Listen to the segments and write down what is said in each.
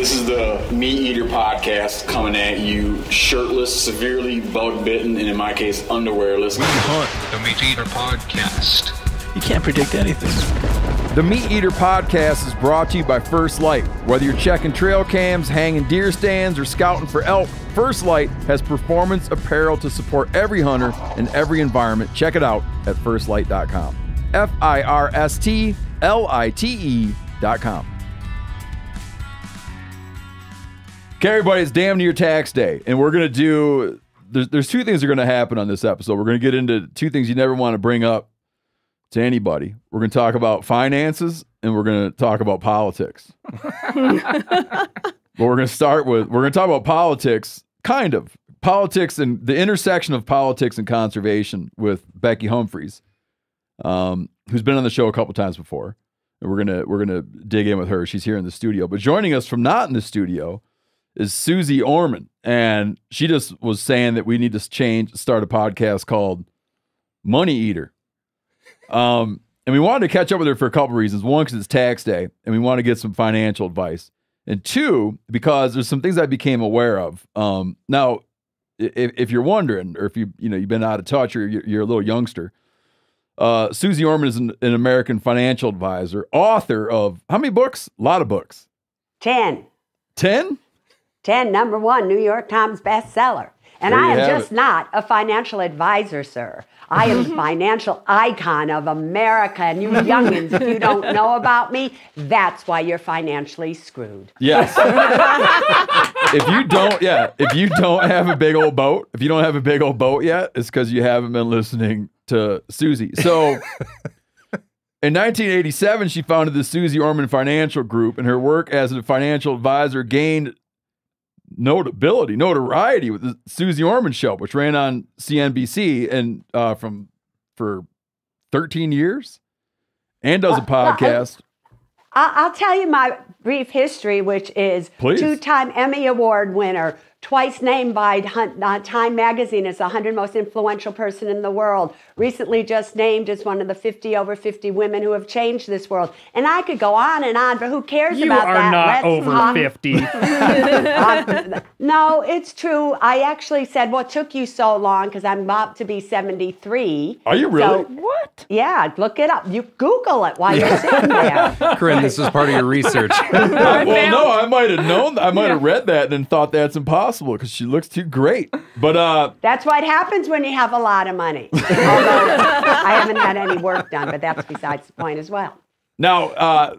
This is the Meat Eater podcast coming at you shirtless, severely bug bitten, and in my case, underwearless. We hunt the Meat Eater podcast. You can't predict anything. The Meat Eater podcast is brought to you by First Lite. Whether you're checking trail cams, hanging deer stands, or scouting for elk, First Lite has performance apparel to support every hunter in every environment. Check it out at firstlite.com. F I R S T L I T E.com. Okay, everybody, it's damn near tax day, and we're going to do. There's, there's two things that are going to happen on this episode. We're going to get into two things you never want to bring up to anybody. We're going to talk about finances and we're going to talk about politics. but we're going to start with we're going to talk about politics, kind of politics and the intersection of politics and conservation with Becky Humphries, um, who's been on the show a couple times before. And we're gonna we're gonna dig in with her. She's here in the studio, but joining us from not in the studio is Suze Orman, and she just was saying that we need to change, start a podcast called Money Eater. Um, and we wanted to catch up with her for a couple reasons. One, because it's tax day, and we want to get some financial advice. And two, because there's some things I became aware of. Um, now, if, if you're wondering, or if you you know you've been out of touch, or you're, you're a little youngster, uh, Suze Orman is an, an American financial advisor, author of how many books? A lot of books. 10. 10? 10, number one, New York Times bestseller. And I am just it. not a financial advisor, sir. I am the financial icon of America. And you youngins, if you don't know about me, that's why you're financially screwed. Yes. if you don't, yeah, if you don't have a big old boat, if you don't have a big old boat yet, it's because you haven't been listening to Suze. So in 1987, she founded the Suze Orman Financial Group, and her work as a financial advisor gained notability, notoriety with the Suze Orman Show, which ran on CNBC and uh, from for 13 years, and does a Uh, well, I- podcast. I- I'll tell you my brief history, which is Please. two-time Emmy Award winner, twice named by uh, Time Magazine as the 100 most influential person in the world. Recently, just named as one of the 50 over 50 women who have changed this world. And I could go on and on, but who cares You about are that? not Let's over talk- 50. Um, no, it's true. I actually said, "What took you so long?" Because I'm about to be 73. Are you really? So- yeah, look it up. You Google it while you're sitting there. Corinne, this is part of your research. well, no, I might have known. I might have read that and then thought that's impossible because she looks too great. But uh, That's what happens when you have a lot of money. Although I haven't had any work done, but that's besides the point as well. now, uh,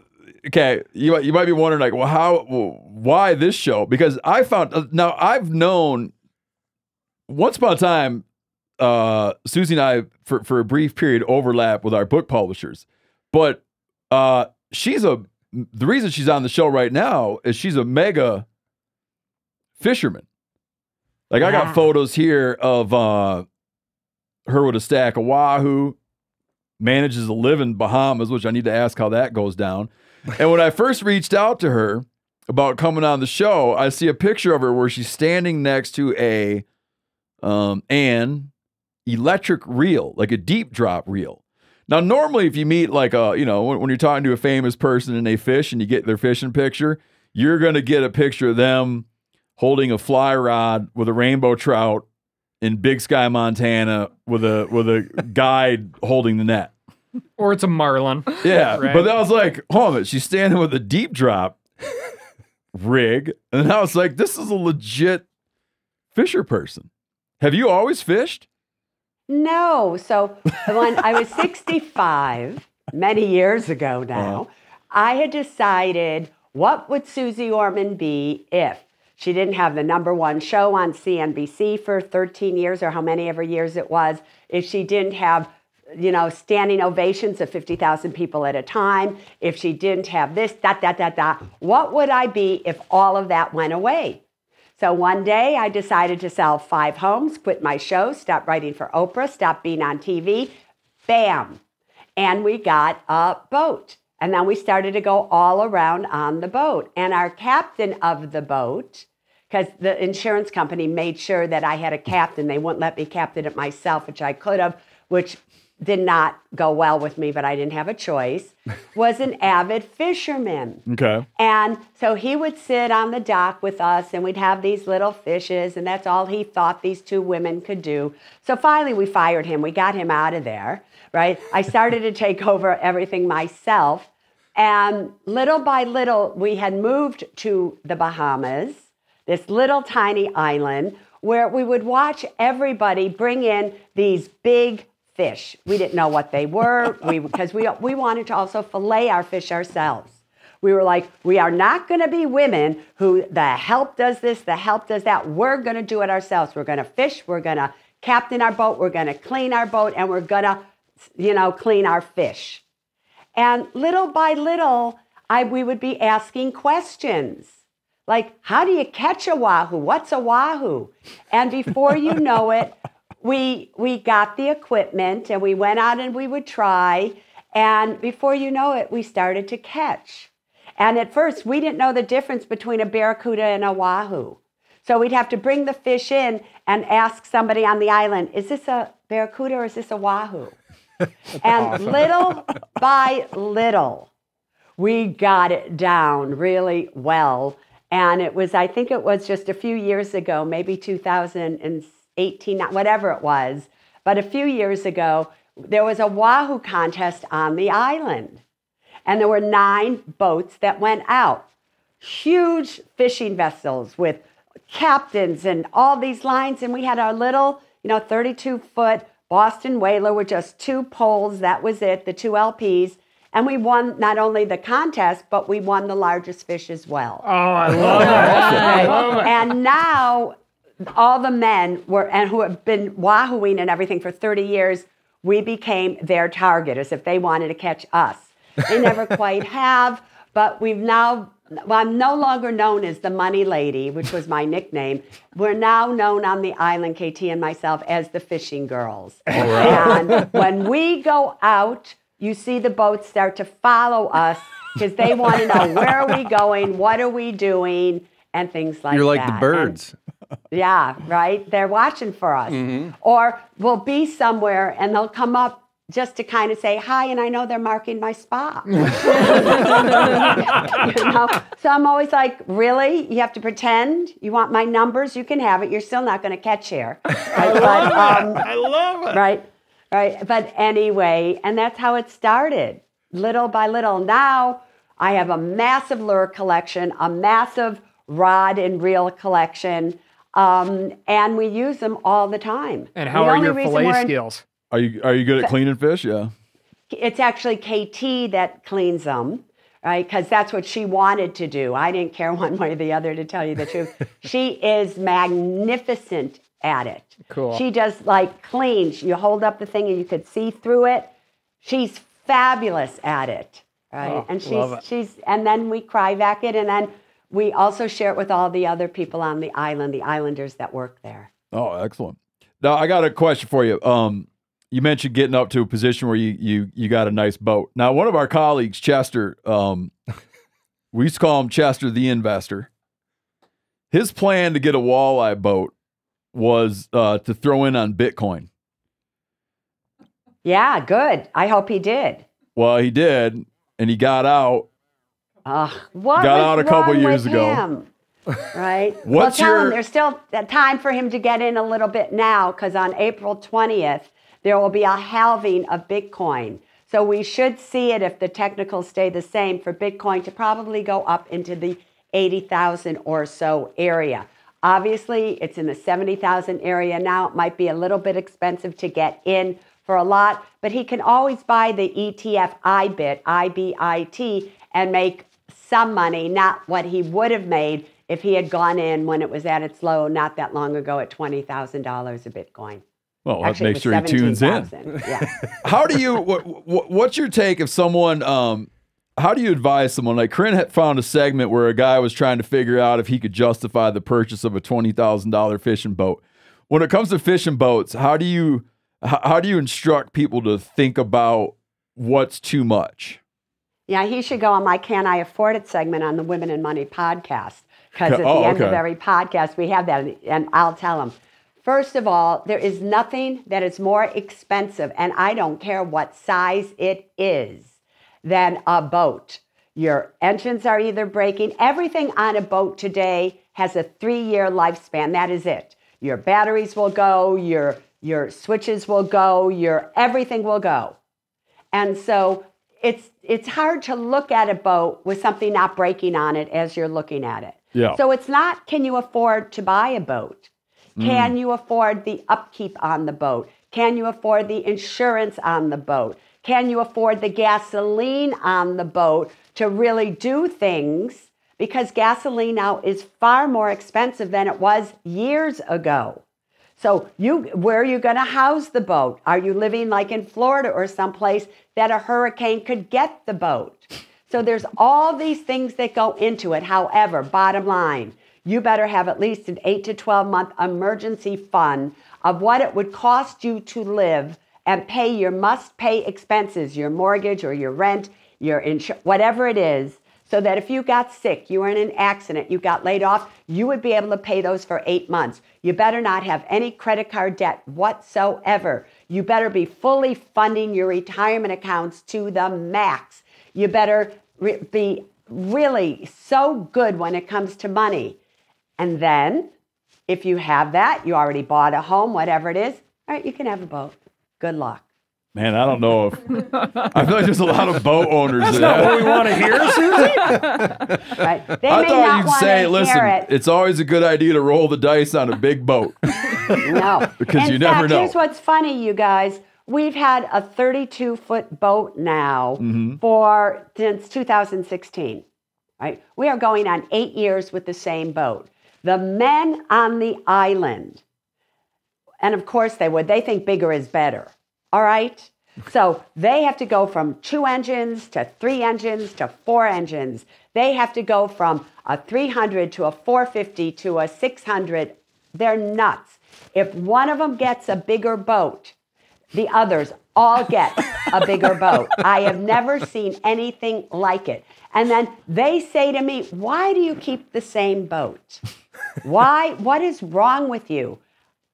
okay, you you might be wondering like, well, how, well, why this show? Because I found uh, now I've known once upon a time, uh, Suze and I for for a brief period overlap with our book publishers, but uh, she's a the reason she's on the show right now is she's a mega fisherman. Like I got photos here of uh, her with a stack of wahoo, manages to live in Bahamas, which I need to ask how that goes down. And when I first reached out to her about coming on the show, I see a picture of her where she's standing next to a um an electric reel, like a deep drop reel. Now, normally, if you meet like a, you know, when, when you're talking to a famous person and they fish and you get their fishing picture, you're going to get a picture of them holding a fly rod with a rainbow trout in Big Sky, Montana, with a with a guide holding the net. or it's a marlin. Yeah, Right. but I was like, hold on, a minute, she's standing with a deep drop rig, and I was like, this is a legit fisher person. Have you always fished? No. So when I was 65, many years ago uh-huh. now, I had decided what would Suze Orman be if she didn't have the number one show on CNBC for 13 years or how many ever years it was, if she didn't have you know, standing ovations of 50,000 people at a time, if she didn't have this, that, that, that, that, what would I be if all of that went away? So one day I decided to sell five homes, quit my show, stop writing for Oprah, stop being on TV. Bam. And we got a boat. And then we started to go all around on the boat. And our captain of the boat, because the insurance company made sure that I had a captain, they wouldn't let me captain it myself, which I could have, which did not go well with me, but I didn't have a choice, was an avid fisherman. Okay. And so he would sit on the dock with us and we'd have these little fishes, and that's all he thought these two women could do. So finally, we fired him. We got him out of there, right? I started to take over everything myself. And little by little, we had moved to the Bahamas, this little tiny island where we would watch everybody bring in these big fish. We didn't know what they were we, because we, we wanted to also fillet our fish ourselves. We were like, we are not going to be women who the help does this, the help does that. We're going to do it ourselves. We're going to fish, we're going to captain our boat, we're going to clean our boat, and we're going to, you know, clean our fish. And little by little, I, we would be asking questions like, how do you catch a wahoo? What's a wahoo? And before you know it, we, we got the equipment and we went out and we would try. And before you know it, we started to catch. And at first, we didn't know the difference between a barracuda and a wahoo. So we'd have to bring the fish in and ask somebody on the island, is this a barracuda or is this a wahoo? and little by little, we got it down really well. And it was, I think it was just a few years ago, maybe 2018, whatever it was, but a few years ago, there was a Wahoo contest on the island. And there were nine boats that went out. Huge fishing vessels with captains and all these lines. And we had our little, you know, 32 foot Boston whaler with just two poles. That was it, the two LPs. And we won not only the contest, but we won the largest fish as well. Oh, I love it. I love it. And now all the men were and who have been wahooing and everything for 30 years, we became their target as if they wanted to catch us. They never quite have, but we've now well, I'm no longer known as the money lady, which was my nickname. We're now known on the island, KT and myself, as the fishing girls. And when we go out, you see the boats start to follow us because they want to know where are we going, what are we doing, and things like that. You're like the And- birds. yeah, right. They're watching for us. Or we'll be somewhere and they'll come up just to kind of say hi, and I know they're marking my spot. you know? So I'm always like, really? You have to pretend? You want my numbers? You can have it. You're still not going to catch here. Right? But, um, I love it. right right but anyway and that's how it started little by little now i have a massive lure collection a massive rod and reel collection um, and we use them all the time And The how are your reason we're fillet in- skills? Are you are you good at cleaning fish? Yeah. it's actually KT that cleans them, right? Because that's what she wanted to do. I didn't care one way or the other, to tell you the truth. she is magnificent at it. Cool. She does like clean. You hold up the thing and you could see through it. She's fabulous at it, right? Oh, and she's love it. she's and then we Cryovac it, and then we also share it with all the other people on the island, the islanders that work there. Oh, excellent. Now I got a question for you. Um, you mentioned getting up to a position where you you you got a nice boat. Now, one of our colleagues, Chester, um, we used to call him Chester the investor. His plan to get a walleye boat was uh, to throw in on Bitcoin. Yeah, good. I hope he did. Well, he did, and he got out. Ugh, what Got out a couple years ago. him? Right? well, What's tell your- him there's still time for him to get in a little bit now because on April 20th, there will be a halving of Bitcoin. So we should see it if the technicals stay the same for Bitcoin to probably go up into the 80,000 or so area. Obviously, it's in the 70,000 area now. It might be a little bit expensive to get in for a lot, but he can always buy the E ETF IBIT, IBIT, and make some money, not what he would have made if he had gone in when it was at its low not that long ago at $20,000 a Bitcoin. Well, let's Actually, it make was sure he tunes in. Yeah. how do you what, what, what's your take if someone um how do you advise someone like Corinne had found a segment where a guy was trying to figure out if he could justify the purchase of a twenty thousand dollar fishing boat when it comes to fishing boats how do you how, do you instruct people to think about what's too much Yeah, he should go on my Can I Afford It segment on the Women in Money podcast. Because at Oh, the end of every podcast, we have that. And I'll tell him First of all, there is nothing that is more expensive, and I don't care what size it is, than a boat. Your engines are either breaking. Everything on a boat today has a three year lifespan. That is it. Your batteries will go, your, your switches will go, your everything will go. And so it's, it's hard to look at a boat with something not breaking on it as you're looking at it. Yeah. So it's not can you afford to buy a boat? Mm. Can you afford the upkeep on the boat? Can you afford the insurance on the boat? Can you afford the gasoline on the boat to really do things? Because gasoline now is far more expensive than it was years ago. So you where are you going to house the boat? Are you living like in Florida or someplace that a hurricane could get the boat? So there's all these things that go into it. However, bottom line, you better have at least an 8 to 12 month emergency fund of what it would cost you to live and pay your must pay expenses, your mortgage or your rent, your insurance, whatever it is, so that if you got sick, you were in an accident, you got laid off, you would be able to pay those for eight months. You better not have any credit card debt whatsoever. You better be fully funding your retirement accounts to the max. You better re- be really so good when it comes to money. And then, if you have that, you already bought a home, whatever it is, all right, you can have a boat. Good luck. Man, I don't know if I feel like there's a lot of boat owners. That's that not what we want to hear, Suze. Right? They I may thought not you'd want say, to listen, hear it. it's always a good idea to roll the dice on a big boat. No, Because In you never fact, know. Here's what's funny, you guys. We've had a 32 foot boat now Mm-hmm. for since 2016. Right? We are going on eight years with the same boat. The men on the island, and of course they would, they think bigger is better. All right? So they have to go from two engines to three engines to four engines. They have to go from a 300 to a 450 to a 600. They're nuts. If one of them gets a bigger boat, the others all get a bigger boat. I have never seen anything like it. And then they say to me, Why do you keep the same boat? Why? What is wrong with you?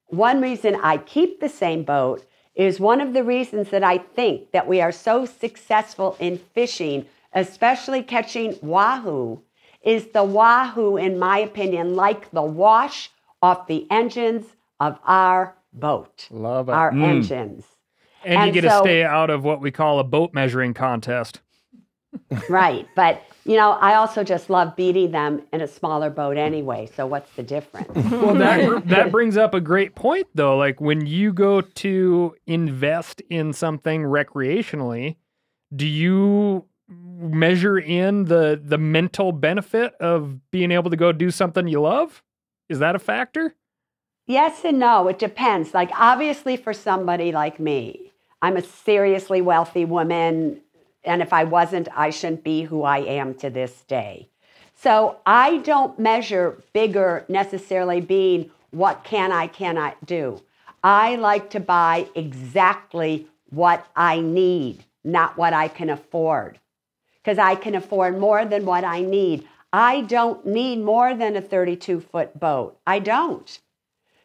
One reason I keep the same boat is one of the reasons that I think that we are so successful in fishing, especially catching wahoo, is the wahoo, in my opinion, like the wash off the engines of our boat. Love it. Our mm. engines. And, you And get to stay out of what we call a boat measuring contest. Right. But, you know, I also just love beating them in a smaller boat anyway. So what's the difference? Well, that that brings up a great point though. Like when you go to invest in something recreationally, do you measure in the the mental benefit of being able to go do something you love? Is that a factor? Yes and no. It depends. Like, obviously, for somebody like me, I'm a seriously wealthy woman. And if I wasn't, I shouldn't be who I am to this day. So I don't measure bigger necessarily being what can I, cannot do. I like to buy exactly what I need, not what I can afford because I can afford more than what I need. I don't need more than a 32 foot boat. I don't.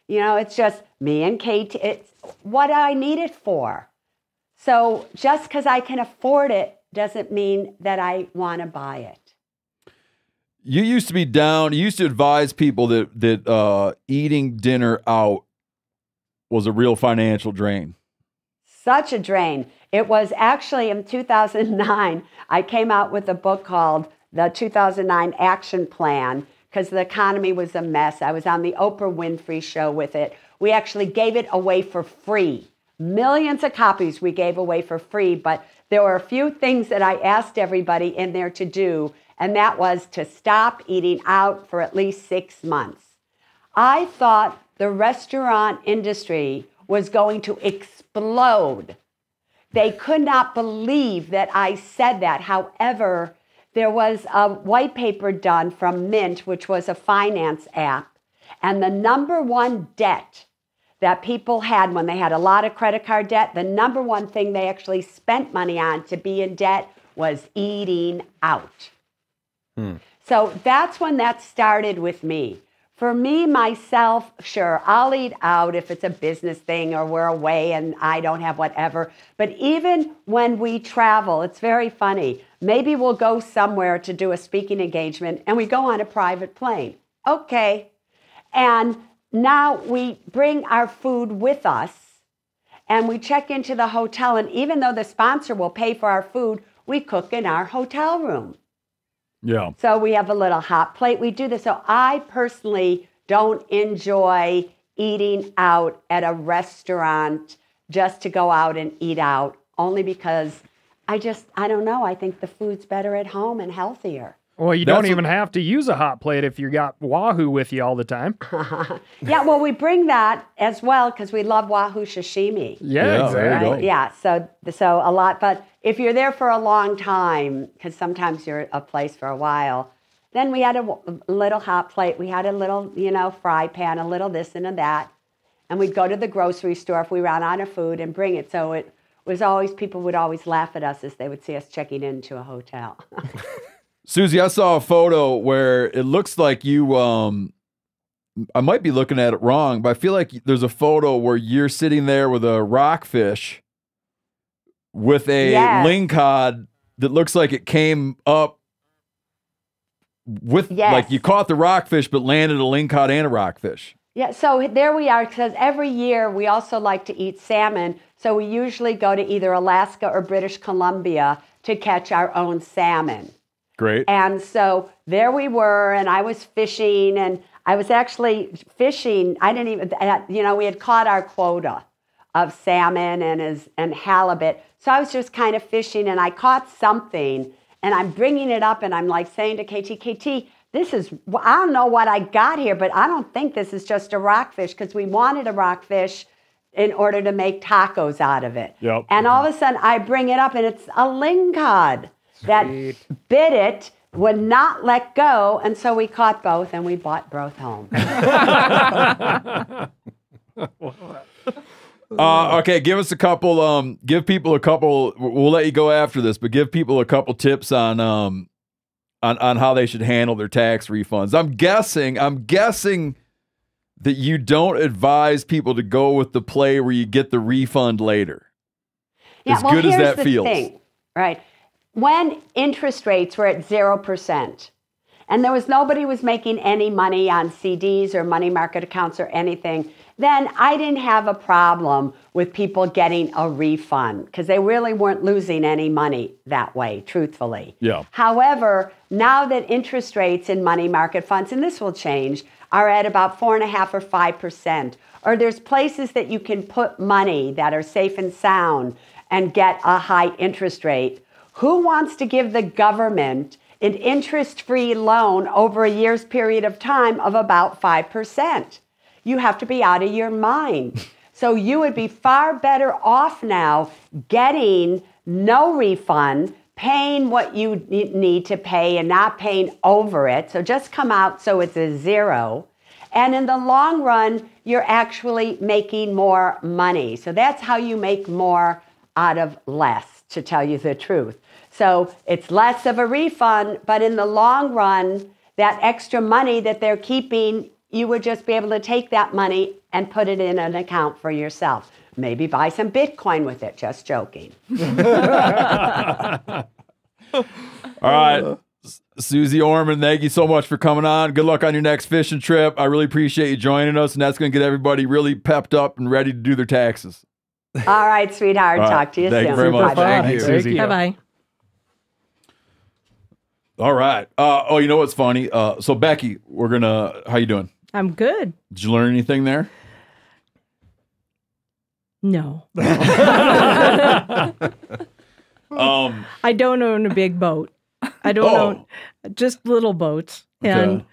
You know, it's just me and Kate. It's what I need it for. So just because I can afford it doesn't mean that I want to buy it. You used to be down. You used to advise people that that uh, eating dinner out was a real financial drain. Such a drain. It was actually in 2009, I came out with a book called The 2009 Action Plan because the economy was a mess. I was on the Oprah Winfrey show with it. We actually gave it away for free. Millions of copies we gave away for free, but there were a few things that I asked everybody in there to do, and that was to stop eating out for at least six months. I thought the restaurant industry was going to explode. They could not believe that I said that. However, there was a white paper done from Mint, which was a finance app, and the number one debt that people had when they had a lot of credit card debt, the number one thing they actually spent money on to be in debt was eating out. Hmm. So that's when that started with me. for me, myself, sure, I'll eat out if it's a business thing or we're away and I don't have whatever. But even when we travel, it's very funny. Maybe we'll go somewhere to do a speaking engagement and we go on a private plane. Okay. And now we bring our food with us and we check into the hotel. And even though the sponsor will pay for our food, we cook in our hotel room. Yeah. So we have a little hot plate. We do this. So I personally don't enjoy eating out at a restaurant just to go out and eat out, only because I just, I don't know. I think the food's better at home and healthier. Well, you That's don't what- even have to use a hot plate if you got Wahoo with you all the time. Yeah, well, we bring that as well because we love Wahoo sashimi. Yeah, Yeah, exactly. there you go. Right? Yeah, so so a lot. But if you're there for a long time, because sometimes you're a place for a while, then we had a w- little hot plate. We had a little, you know, fry pan, a little this and a that, and we'd go to the grocery store if we ran out of food and bring it. So it was always people would always laugh at us as they would see us checking into a hotel. Suze, I saw a photo where it looks like you um I might be looking at it wrong, but I feel like there's a photo where you're sitting there with a rockfish with a Yes. lingcod that looks like it came up with Yes. like you caught the rockfish but landed a lingcod and a rockfish. Yeah, so there we are because every year we also like to eat salmon. So we usually go to either Alaska or British Columbia to catch our own salmon. Great. And so there we were, and I was fishing, and I was actually fishing. I didn't even, you know, we had caught our quota of salmon and as and halibut. So I was just kind of fishing, and I caught something, and I'm bringing it up, and I'm like saying to KT, KT, this is I don't know what I got here, but I don't think this is just a rockfish because we wanted a rockfish in order to make tacos out of it. Yep. And all of a sudden, I bring it up, and it's a lingcod that bit it, would not let go, and so we caught both, and we bought both home. Uh, okay, give us a couple. Um, give people a couple. We'll let you go after this, but give people a couple tips on um, on on how they should handle their tax refunds. I'm guessing. I'm guessing that you don't advise people to go with the play where you get the refund later. As good as that the feels. Thing, right? When interest rates were at zero percent, and there was nobody was making any money on CDs or money market accounts or anything, then I didn't have a problem with people getting a refund because they really weren't losing any money that way, truthfully. Yeah. However, now that interest rates in money market funds, and this will change, are at about four and a half or five percent, or there's places that you can put money that are safe and sound and get a high interest rate. Who wants to give the government an interest free loan over a year's period of time of about 5%? You have to be out of your mind. So you would be far better off now getting no refund, paying what you need to pay and not paying over it. So just come out so it's a zero. And in the long run, you're actually making more money. So that's how you make more out of less, to tell you the truth. So it's less of a refund, but in the long run, that extra money that they're keeping, you would just be able to take that money and put it in an account for yourself. Maybe buy some Bitcoin with it, just joking. All right. Suze Orman, thank you so much for coming on. Good luck on your next fishing trip. I really appreciate you joining us, and that's going to get everybody really pepped up and ready to do their taxes. All right, sweetheart. All right. Talk to you Thank you soon. very much. Bye-bye. Thank you. Bye bye. All right. Uh, oh, you know what's funny? Uh, so Becky, we're gonna. How you doing? I'm good. Did you learn anything there? No, Um, I don't own a big boat. I don't Oh. own just little boats, and Okay.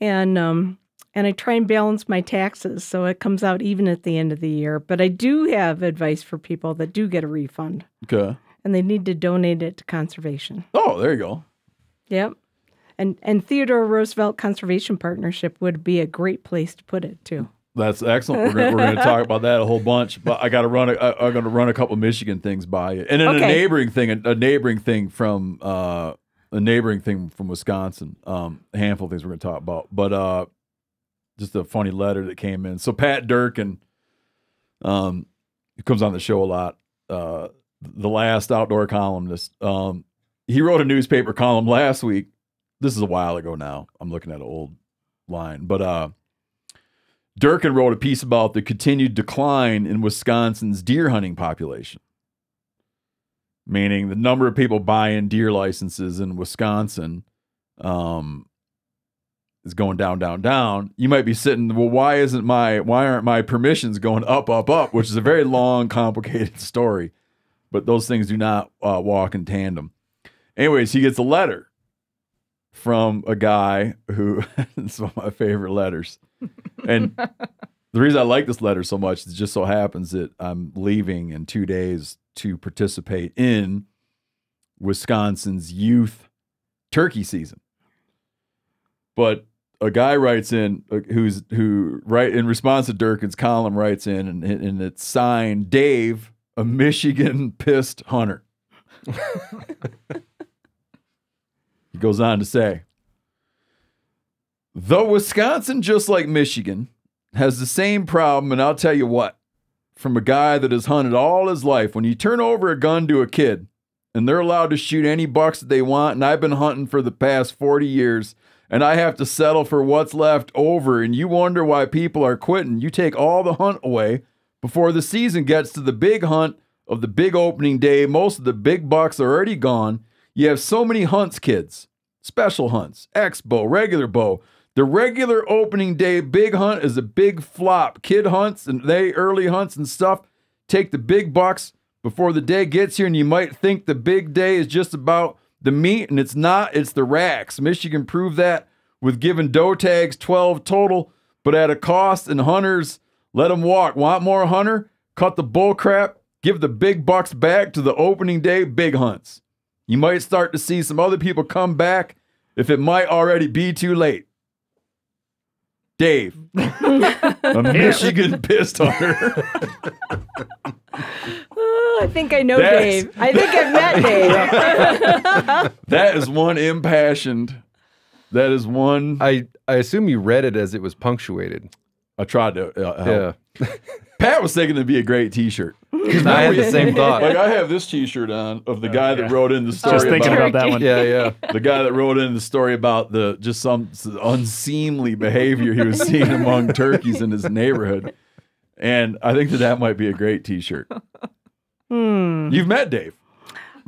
and um and I try and balance my taxes so it comes out even at the end of the year. But I do have advice for people that do get a refund, okay. and they need to donate it to conservation. Oh, there you go. Yep. And and Theodore Roosevelt Conservation Partnership would be a great place to put it too. That's excellent. We're gonna, we're gonna talk about that a whole bunch. But I got to run. A, I, I'm gonna run a couple Michigan things by you, and then a neighboring thing, a, a neighboring thing from uh, a neighboring thing from Wisconsin. Um, a handful of things we're gonna talk about. But uh, just a funny letter that came in. So Pat Durkin, um, who comes on the show a lot, uh, the last outdoor columnist, um, he wrote a newspaper column last week. This is a while ago now. I'm looking at an old line, but uh, Durkin wrote a piece about the continued decline in Wisconsin's deer hunting population, meaning the number of people buying deer licenses in Wisconsin um, is going down, down, down. You might be sitting, well, why isn't my, why aren't my permissions going up, up, up? Which is a very long, complicated story, but those things do not uh, walk in tandem. Anyways, he gets a letter from a guy who it's one of my favorite letters. And the reason I like this letter so much is it just so happens that I'm leaving in two days to participate in Wisconsin's youth turkey season. But a guy writes in uh, who's who right in response to Durkin's column writes in and, and it's signed Dave, a Michigan pissed hunter. goes on to say, though Wisconsin, just like Michigan, has the same problem, and I'll tell you what, from a guy that has hunted all his life, when you turn over a gun to a kid and they're allowed to shoot any bucks that they want, and I've been hunting for the past 40 years, and I have to settle for what's left over, and you wonder why people are quitting, you take all the hunt away before the season gets to the big hunt of the big opening day. Most of the big bucks are already gone. You have so many hunts, kids, special hunts, bow, regular bow. The regular opening day big hunt is a big flop. Kid hunts and they early hunts and stuff take the big bucks before the day gets here, and you might think the big day is just about the meat, and it's not. It's the racks. Michigan proved that with giving doe tags 12 total, but at a cost. And hunters let them walk. Want more hunter? Cut the bull crap. Give the big bucks back to the opening day big hunts. You might start to see some other people come back if it might already be too late. Dave, a Michigan pissed hunter. Oh, I think I know That's- Dave. I think I've met Dave. that is one impassioned. That is one. I, I I assume you read it as it was punctuated. I tried to. Uh, help. Yeah, Pat was thinking it'd be a great T-shirt. I had the same thought. Like I have this T-shirt on of the guy that wrote in the story Just thinking about, about that one. Yeah, yeah. the guy that wrote in the story about the just some unseemly behavior he was seeing among turkeys in his neighborhood. And I think that that might be a great T-shirt. Hmm. You've met Dave.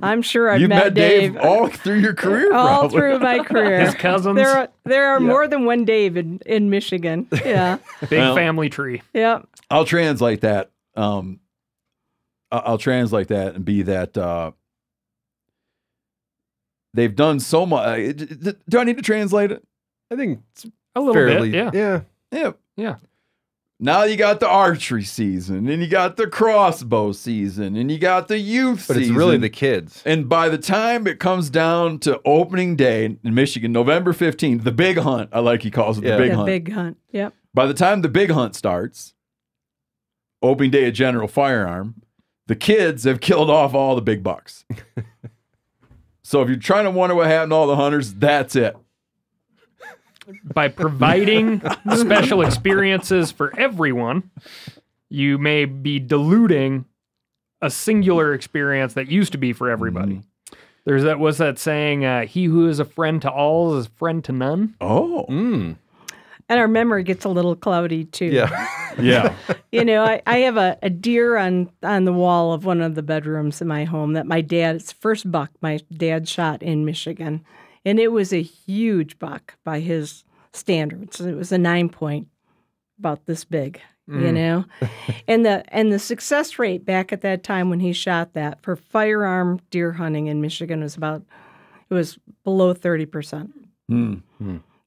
I'm sure I've You've met, Dave, all through your career, all probably. through my career. His cousins. There are there are more than one Dave in, in Michigan. Yeah. Big Well- family tree. yeah. I'll translate that. Um, I- I'll translate that and be that uh, they've done so much. Do I need to translate it? I think it's A little fairly. bit. Yeah. yeah. Yeah. Yeah. Now you got the archery season, and you got the crossbow season, and you got the youth But it's really the kids. And by the time it comes down to opening day in Michigan, November 15th, the big hunt, I like he calls it Yeah. the big the hunt. big hunt. Yep. By the time the big hunt starts, opening day of General Firearm, the kids have killed off all the big bucks. so if you're trying to wonder what happened to all the hunters, that's it. By providing special experiences for everyone, you may be diluting a singular experience that used to be for everybody. Mm-hmm. There's that was that saying, uh, "He who is a friend to all is a friend to none." Oh, Mm. And our memory gets a little cloudy too. Yeah. yeah. you know, I, I have a, a deer on on the wall of one of the bedrooms in my home that my dad's first buck my dad shot in Michigan. And it was a huge buck by his standards. It was a nine point about this big, you know? and the and the success rate back at that time when he shot that for firearm deer hunting in Michigan was about it was below thirty percent Hmm.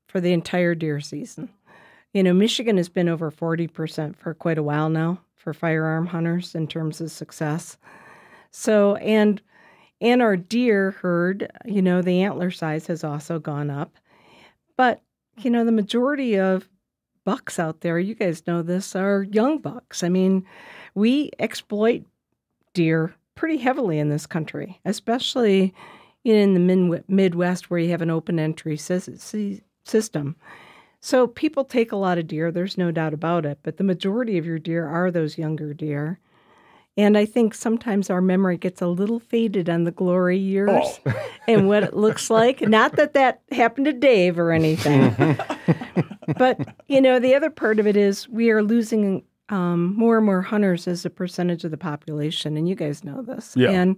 for the entire deer season. You know, Michigan has been over 40% for quite a while now for firearm hunters in terms of success. So, and and our deer herd, you know, the antler size has also gone up. But, you know, the majority of bucks out there, you guys know this, are young bucks. I mean, we exploit deer pretty heavily in this country, especially in the Midwest where you have an open entry system. So people take a lot of deer, there's no doubt about it, but the majority of your deer are those younger deer. And I think sometimes our memory gets a little faded on the glory years and what it looks like. Not that that happened to Dave or anything. but, you know, the other part of it is we are losing um, more and more hunters as a percentage of the population. And you guys know this. Yeah. And,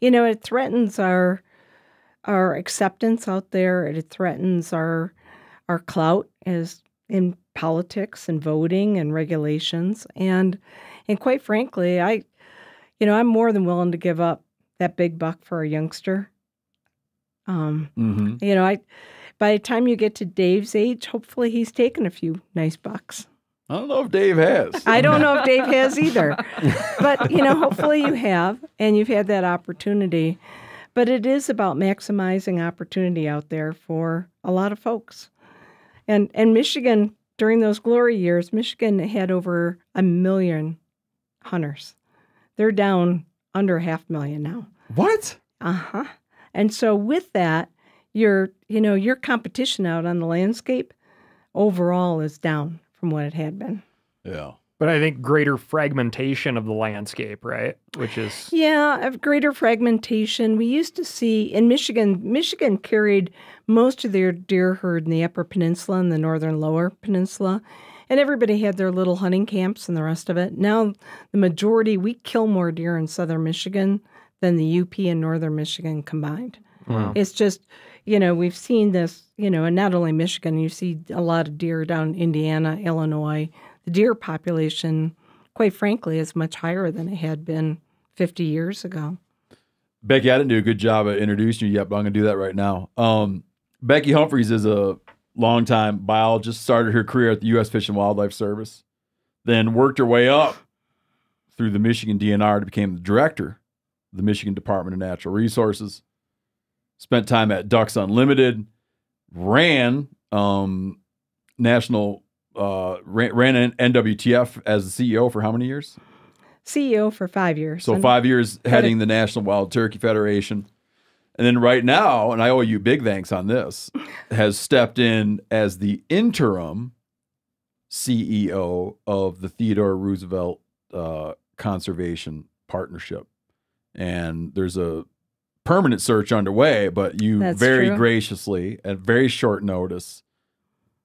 you know, it threatens our our acceptance out there. It threatens our our clout as in politics and voting and regulations. And and quite frankly, I you know, I'm more than willing to give up that big buck for a youngster. Um, hmm you know, I by the time you get to Dave's age, hopefully he's taken a few nice bucks. I don't know if Dave has. I don't know if Dave has either. But, you know, hopefully you have and you've had that opportunity. But it is about maximizing opportunity out there for a lot of folks. And and Michigan during those glory years, Michigan had over a million hunters. They're down under half million now. what? Uh-huh. And so with that, your you know, your competition out on the landscape overall is down from what it had been. Yeah. But I think greater fragmentation of the landscape, right? Which is Yeah, of greater fragmentation. We used to see in Michigan, Michigan carried most of their deer herd in the upper peninsula and the northern lower peninsula. And everybody had their little hunting camps and the rest of it. Now, the majority, we kill more deer in southern Michigan than the UP and northern Michigan combined. Wow. It's just, you know, we've seen this, you know, and not only Michigan, you see a lot of deer down in Indiana, Illinois. The deer population, quite frankly, is much higher than it had been 50 years ago. Becky, I didn't do a good job of introducing you yet, but I'm going to do that right now. Um, Becky Humphries is a longtime biologist, started her career at the U.S. Fish and Wildlife Service, then worked her way up through the Michigan DNR to become the director of the Michigan Department of Natural Resources. Spent time at Ducks Unlimited, ran um, national, uh, ran, ran an NWTF as the CEO for how many years? CEO for five years. So five years heading the National Wild Turkey Federation. And then right now, and I owe you big thanks on this, has stepped in as the interim CEO of the Theodore Roosevelt uh, Conservation Partnership. And there's a permanent search underway, but you That's very true. graciously at very short notice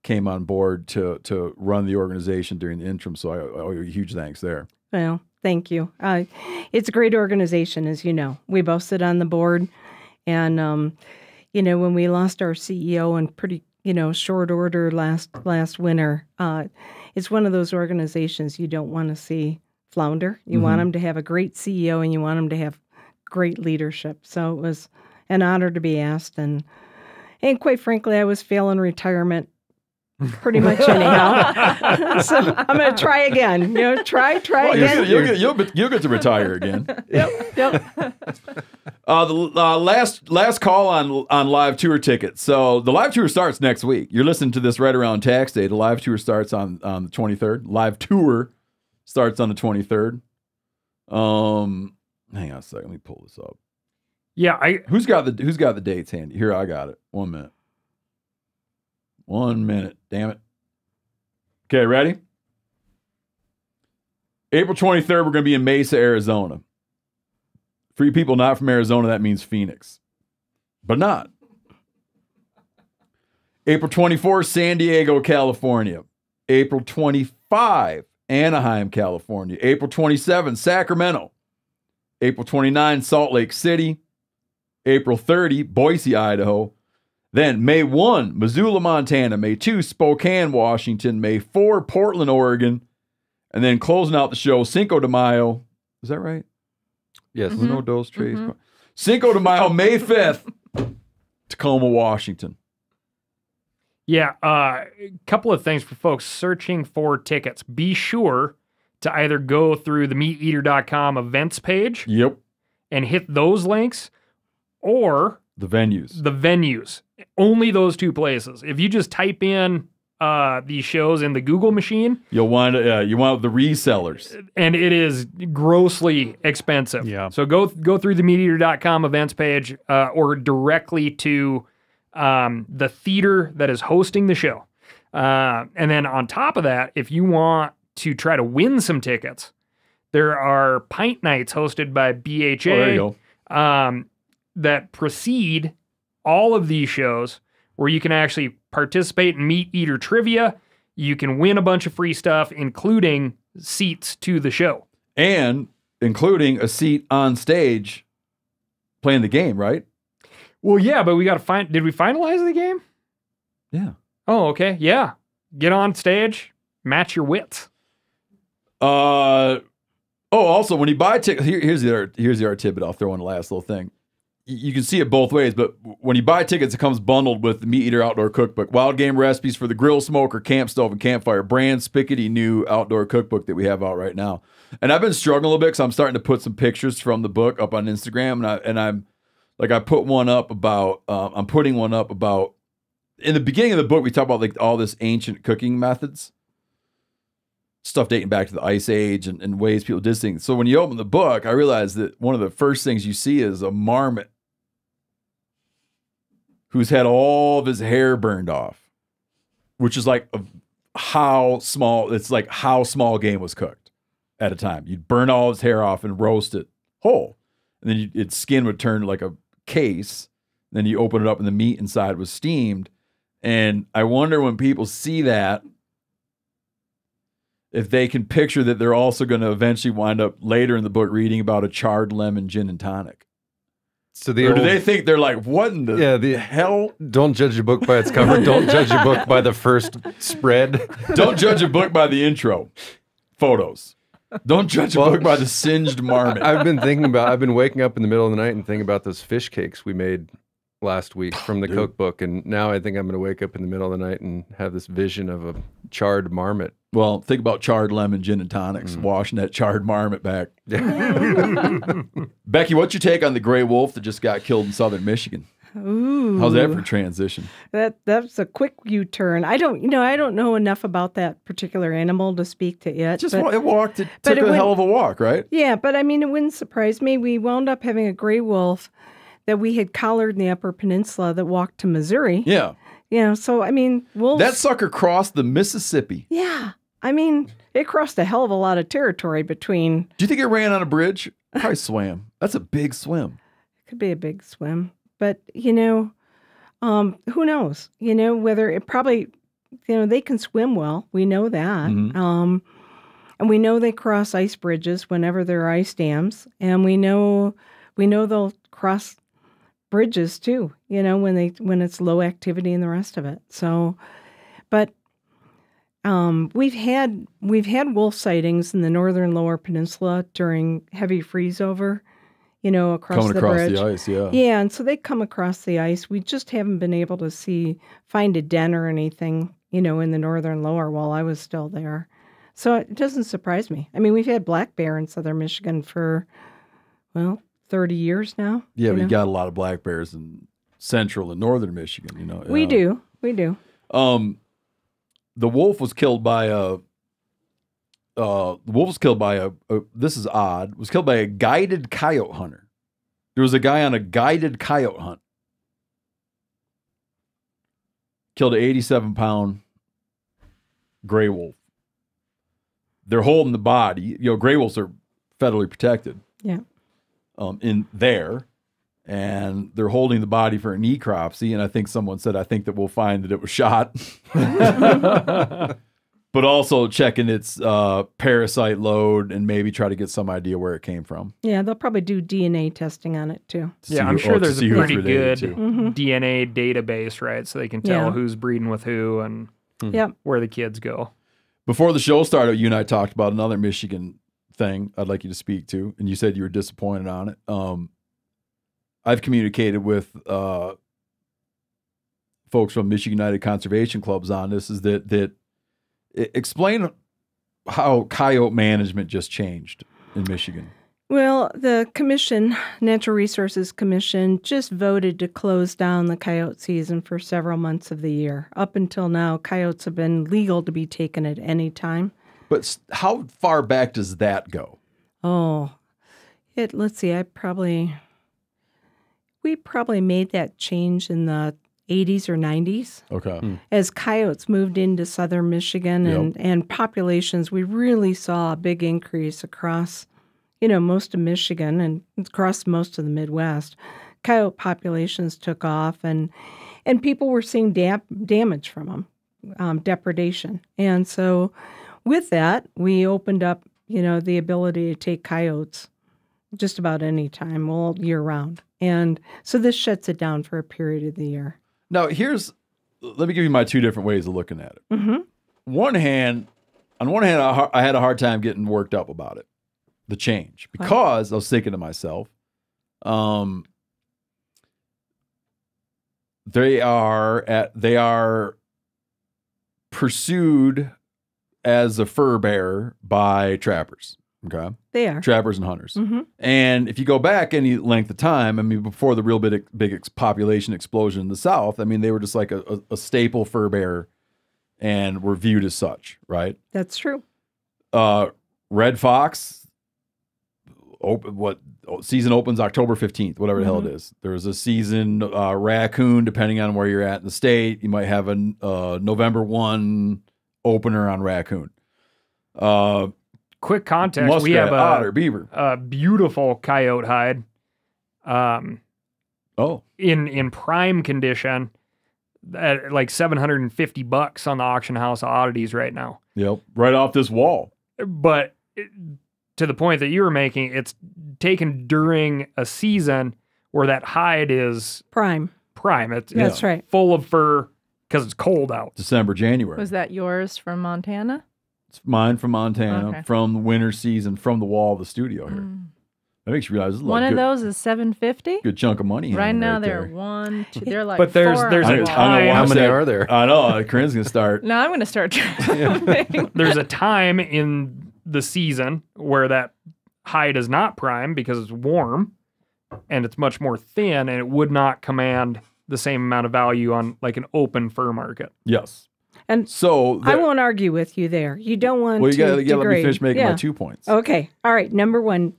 came on board to to run the organization during the interim. So I owe you huge thanks there. Well, thank you. Uh, it's a great organization, as you know. We both sit on the board, and um, you know when we lost our CEO in pretty you know short order last last winter, uh, it's one of those organizations you don't want to see flounder. You want them to have a great CEO, and you want them to have great leadership. So it was an honor to be asked, and and quite frankly, I was failing retirement pretty much anyhow. so I'm going to try again. You know, try, try Well, again. you'll, you'll get, you'll, be- you'll get to retire again. Yep, yep. Uh, the uh, last last call on on live tour tickets. So the live tour starts next week. You're listening to this right around tax day. The live tour starts on on the 23rd. Live tour starts on the 23rd. Um, hang on a second. Let me pull this up. yeah, I Who's got the Who's got the dates handy? Here, I got it. One minute. One minute. Damn it. Okay, ready? April 23rd, we're going to be in Mesa, Arizona. For people not from Arizona, that means Phoenix, but not. April 24th, San Diego, California. April 25, Anaheim, California. April 27, Sacramento. April 29, Salt Lake City. April 30, Boise, Idaho. Then May 1, Missoula, Montana. May 2, Spokane, Washington. May 4, Portland, Oregon. And then closing out the show, Cinco de Mayo. Is that right? Yes. Uno, dos, tres. cuatro. Cinco de Mayo, May 5th, Tacoma, Washington. Yeah, uh, a couple of things for folks searching for tickets. Be sure to either go through the meateater.com events page Yep. and hit those links or The venues. the venues. Only those two places. If you just type in uh, these shows in the Google machine, You'll want uh, you want the resellers. and it is grossly expensive. Yeah. So go go through the meateater.com events page uh, or directly to um, the theater that is hosting the show. Uh, and then on top of that, if you want to try to win some tickets, there are pint nights hosted by BHA Oh, there you go. um, that precede all of these shows where you can actually participate in meat eater trivia. You can win a bunch of free stuff, including seats to the show. And including a seat on stage playing the game, right? Well, yeah, but we got to find. Did we finalize the game? Yeah. Oh, okay. Yeah. Get on stage, match your wits. Uh oh. Also, when you buy tickets, here, here's the other, here's the other tidbit. I'll throw in the last little thing. You can see it both ways, but when you buy tickets, it comes bundled with the Meat Eater Outdoor Cookbook, wild game recipes for the grill, smoker, camp stove, and campfire, brand spickety new outdoor cookbook that we have out right now. And I've been struggling a little bit because I'm starting to put some pictures from the book up on Instagram, and I and I'm like I put one up about um, I'm putting one up about in the beginning of the book we talk about like all this ancient cooking methods. Stuff dating back to the ice age and, and ways people did things. So when you open the book i realized that one of the first things you see is a marmot who's had all of his hair burned off which is like a, how small it's like how small game was cooked at a time. You'd burn all his hair off and roast it whole. And then you, its skin would turn like a case. Then you open it up and the meat inside was steamed. And I wonder when people see that, if they can picture that they're also going to eventually wind up later in the book reading about a charred lemon gin and tonic. So the or do old, they think they're like, what in the Yeah, the- hell? don't judge a book by its cover. don't judge a book by the first spread. Don't judge a book by the intro photos. Don't judge a Well- book by the singed marmot. I've been thinking about. I've been waking up in the middle of the night and thinking about those fish cakes we made last week from the Dude. cookbook, and now I think I'm going to wake up in the middle of the night and have this vision of a charred marmot. Well, think about charred lemon gin and tonics, mm. washing that charred marmot back. Becky, what's your take on the gray wolf that just got killed in southern Michigan? Ooh, How's that for transition? That that's a quick U-turn. I don't, you know, I don't know enough about that particular animal to speak to it. Just but- it walked. It took it a went- hell of a walk, right? yeah, but I mean, it wouldn't surprise me. We wound up having a gray wolf that we had collared in the Upper Peninsula that walked to Missouri. Yeah. You know, so I mean, wolves. That sucker crossed the Mississippi. yeah. I mean, it crossed a hell of a lot of territory between. Do you think it ran on a bridge? Probably swam. That's a big swim. It could be a big swim, but you know, um, who knows? You know whether it probably, you know, they can swim well. We know that. Mhm. Um, and we know they cross ice bridges whenever there are ice dams, and we know we know they'll cross bridges too. You know when they when it's low activity and the rest of it. So, um, we've had we've had wolf sightings in the northern lower peninsula during heavy freeze over. You know across Coming the across bridge. the ice, yeah. Yeah, and so they come across the ice. We just haven't been able to see find a den or anything, you know, in the northern lower while I was still there. So it doesn't surprise me. I mean, we've had black bear in southern Michigan for well, 30 years now. Yeah, you we know? got a lot of black bears in central and northern Michigan, you know. We do. We do. Um the wolf was killed by a uh the wolf was killed by a, a this is odd, was killed by a guided coyote hunter. There was a guy on a guided coyote hunt. Killed an 87 pound gray wolf. They're holding the body. You know, gray wolves are federally protected. Yeah. Um, in there, and they're holding the body for a necropsy. And I think someone said, I think that we'll find that it was shot. but also checking its uh, parasite load and maybe try to get some idea where it came from. Yeah, they'll probably do DNA testing on it too. to Yeah, I'm who- sure oh, there's a see who it's pretty good to. Mhm. DNA database, right? So they can tell Yeah. who's breeding with who and Yep. where the kids go. Before the show started, you and I talked about another Michigan thing I'd like you to speak to, and you said you were disappointed on it. Um, I've communicated with uh, folks from Michigan United Conservation Clubs on this. Is that that explain how coyote management just changed in Michigan? Well, the commission, Natural Resources Commission, just voted to close down the coyote season for several months of the year. Up until now, coyotes have been legal to be taken at any time. But how far back does that go? Oh, it. Let's see. I probably we probably made that change in the 80s or 90s Okay. as coyotes moved into southern Michigan and, and populations, we really saw a big increase across, you know, most of Michigan and across most of the Midwest. Coyote populations took off, and and people were seeing dam- damage from them, um, depredation, and so with that, we opened up, you know, the ability to take coyotes just about any time, all year round, and so this shuts it down for a period of the year. Now, here's let me give you my two different ways of looking at it. hmm One hand, on one hand, I, I had a hard time getting worked up about it, the change, because I was thinking to myself, um, they are at they are pursued as a fur bearer by trappers. Okay, They are. trappers and hunters. hmm And if you go back any length of time, I mean, before the real big, big ex- population explosion in the South, I mean, they were just like a, a, a staple fur bearer and were viewed as such, right? That's true. Uh, Red Fox, open, what season opens October 15th, whatever the hell it is. There's a season uh, raccoon, depending on where you're at in the state. You might have a uh, November 1 opener on raccoon. Uh, Quick context: muskrat, we have a, otter, beaver. a beautiful coyote hide, um, Oh, in in prime condition, at like seven hundred and fifty bucks on the auction house oddities right now. yep, right off this wall. But it- to the point that you were making, it's taken during a season where that hide is Prime. prime. It's, That's it's right. full of fur because it's cold out. December, January. Was that yours from Montana? It's mine from Montana, Okay. from the winter season, from the wall of the studio here. Hmm. That makes you realize this is One like of good, those is seven fifty. good chunk of money. Right now right they're there. one, two. They're like. But there's- four there's a the time- I How many are there? I know. Uh, Corinne's gonna start. Now I'm going to start. There's a time in the season where that hide is not prime because it's warm and it's much more thin and it would not command the same amount of value on like an open fur market. Yes. And So I won't argue with you there. You don't want Well, you to gotta, you gotta let me finish making yeah. my two points. Okay. All right. Number one.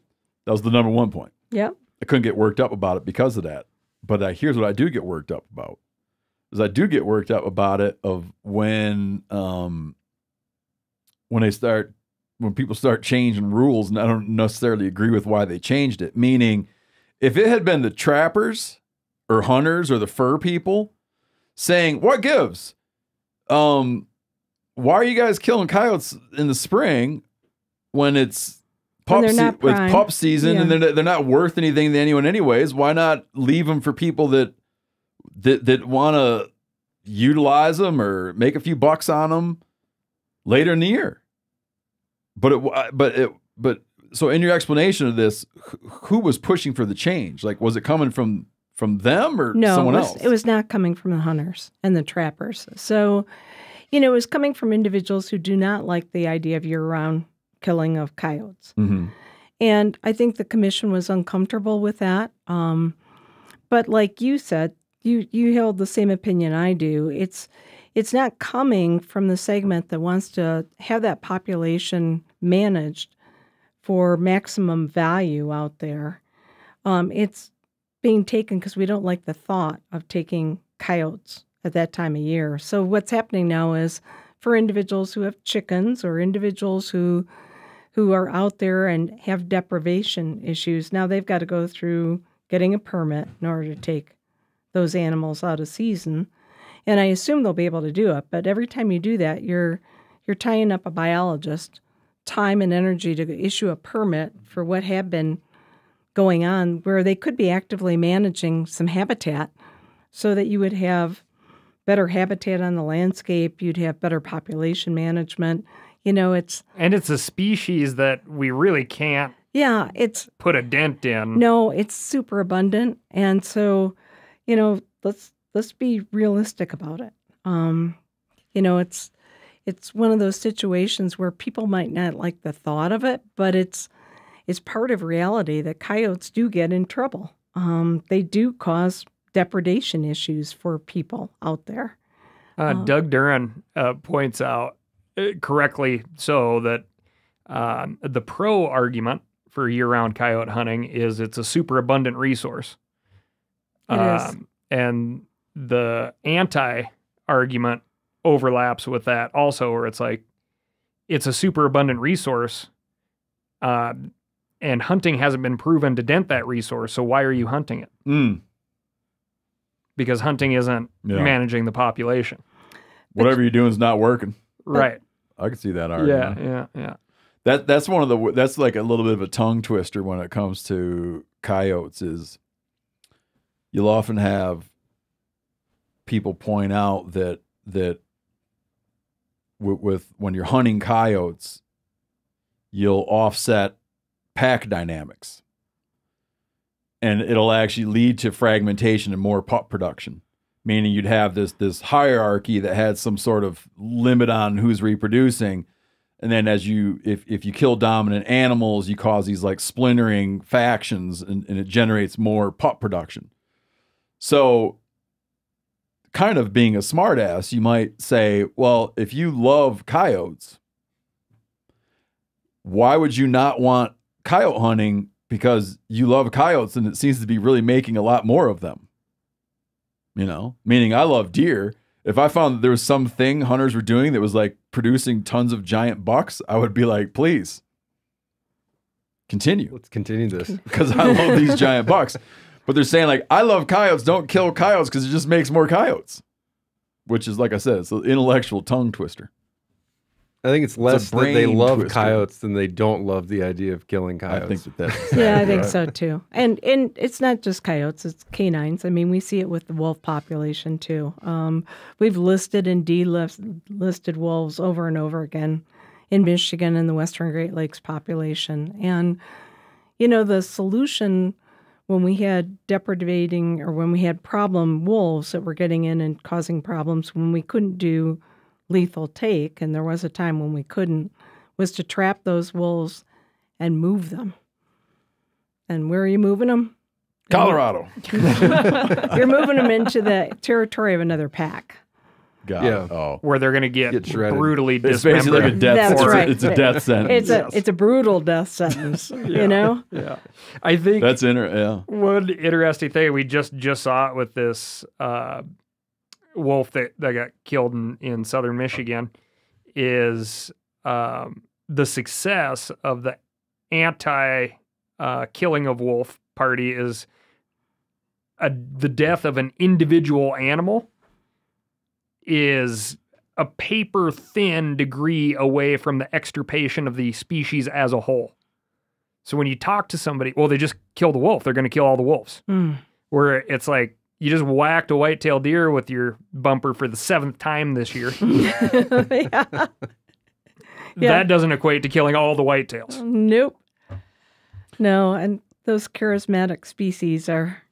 That was the number one point. Yep. I couldn't get worked up about it because of that. But uh, here's what I do get worked up about: is I do get worked up about it of when um when they start when people start changing rules, and I don't necessarily agree with why they changed it. Meaning, if it had been the trappers or hunters or the fur people saying, "What gives?" Um, why are you guys killing coyotes in the spring when it's pup, se- it's pup season and they're, they're not worth anything to anyone anyways? Why not leave them for people that that that want to utilize them or make a few bucks on them later in the year? But it, but it, but so in your explanation of this, who was pushing for the change? Like, was it coming from from them or No, someone it was, else? it was not coming from the hunters and the trappers. So, you know, it was coming from individuals who do not like the idea of year-round killing of coyotes. hmm And I think the commission was uncomfortable with that. Um, but like you said, you you held the same opinion I do. It's it's not coming from the segment that wants to have that population managed for maximum value out there. Um, it's being taken because we don't like the thought of taking coyotes at that time of year. So what's happening now is for individuals who have chickens or individuals who who are out there and have depredation issues. Now they've got to go through getting a permit in order to take those animals out of season. And I assume they'll be able to do it, but every time you do that, you're you're tying up a biologist time and energy to issue a permit for what have been going on where they could be actively managing some habitat so that you would have better habitat on the landscape, you'd have better population management. You know, it's And it's a species that we really can't yeah, it's put a dent in. no, it's super abundant, and so, you know, let's let's be realistic about it. Um, you know, it's it's one of those situations where people might not like the thought of it, but it's it's part of reality that coyotes do get in trouble. Um, they do cause depredation issues for people out there. Uh, Doug Duran uh, points out uh, correctly so that um, the pro argument for year-round coyote hunting is it's a super abundant resource. Is. And the anti argument overlaps with that also, where it's like it's a super abundant resource, uh, and hunting hasn't been proven to dent that resource. So why are you hunting it? Mm. Because hunting isn't Yeah. managing the population, Whatever you're doing is not working. right? I can see that Yeah, argument. yeah, yeah. That that's one of the that's like a little bit of a tongue twister when it comes to coyotes is you'll often have people point out that that with, with when you're hunting coyotes you'll offset pack dynamics. And it'll actually lead to fragmentation and more pup production meaning you'd have this this hierarchy that had some sort of limit on who's reproducing. And then as you if, if you kill dominant animals you cause these like splintering factions and, and it generates more pup production. So kind of being a smartass you might say well if you love coyotes why would you not want coyote hunting because you love coyotes and it seems to be really making a lot more of them you know? Meaning i love deer. If i found that there was something hunters were doing that was like producing tons of giant bucks i would be like please continue. Let's continue this. because i love these giant bucks. But they're saying like i love coyotes. Don't kill coyotes because it just makes more coyotes which is like i said it's an intellectual tongue twister I think it's less that they love twister. coyotes than they don't love the idea of killing coyotes. i think that that's Yeah, I think right. so too. And and it's not just coyotes; it's canines. I mean, we see it with the wolf population too. Um, we've listed and delisted wolves over and over again in Michigan and the Western Great Lakes population. And you know, the solution when we had depredating or when we had problem wolves that were getting in and causing problems when we couldn't do lethal take, and there was a time when we couldn't, was to trap those wolves and move them. And where are you moving them? colorado You're moving them into the territory of another pack. Got Yeah. oh Where they're going to get, Get shredded. brutally it's basically like a dismembered. death That's it's, right. a, it's a death sentence It's a it's a brutal death sentence. You know. yeah, I think that's inter- yeah One interesting thing we just just saw it with this uh, wolf that, that got killed in, in southern Michigan is um, the success of the anti uh, killing of wolf party is a, the death of an individual animal is a paper thin degree away from the extirpation of the species as a whole. So when you talk to somebody, well, they just killed a wolf. They're going to kill all the wolves. Hmm. Where it's like you just whacked a white-tailed deer with your bumper for the seventh time this year. yeah. Yeah. That doesn't equate to killing all the whitetails. Nope. No, and those charismatic species are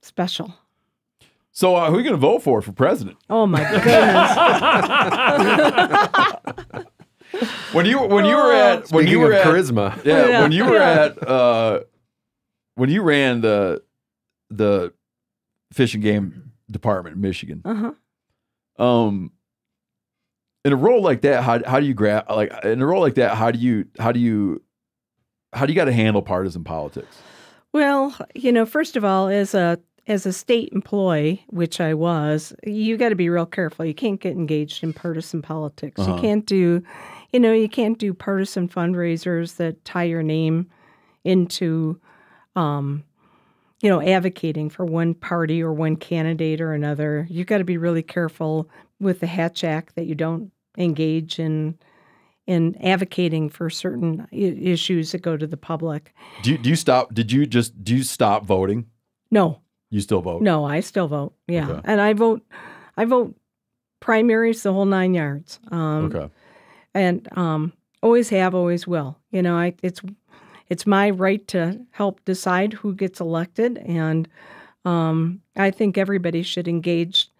special. so uh, who are you going to vote for for president Oh my goodness. when you when you were at when Speaking you were of at charisma, yeah, Yeah, when you were yeah. at uh when you ran the the fish and game department in Michigan uh-huh. um in a role like that how how do you grab like in a role like that how do you how do you how do you got to handle partisan politics Well, you know, first of all, as a as a state employee, which I was, you got to be real careful. You can't get engaged in partisan politics. Uh-huh. You can't do, you know, you can't do partisan fundraisers that tie your name into, um, you know, advocating for one party or one candidate or another. You've got to be really careful with the Hatch Act that you don't engage in in advocating for certain I- issues that go to the public. do you, do you stop did you just do you stop voting No, you still vote No, I still vote. Yeah, Okay. and I vote. I vote primaries the whole nine yards. Um, okay And um, always have, always will. You know, I it's it's my right to help decide who gets elected, and um, I think everybody should engage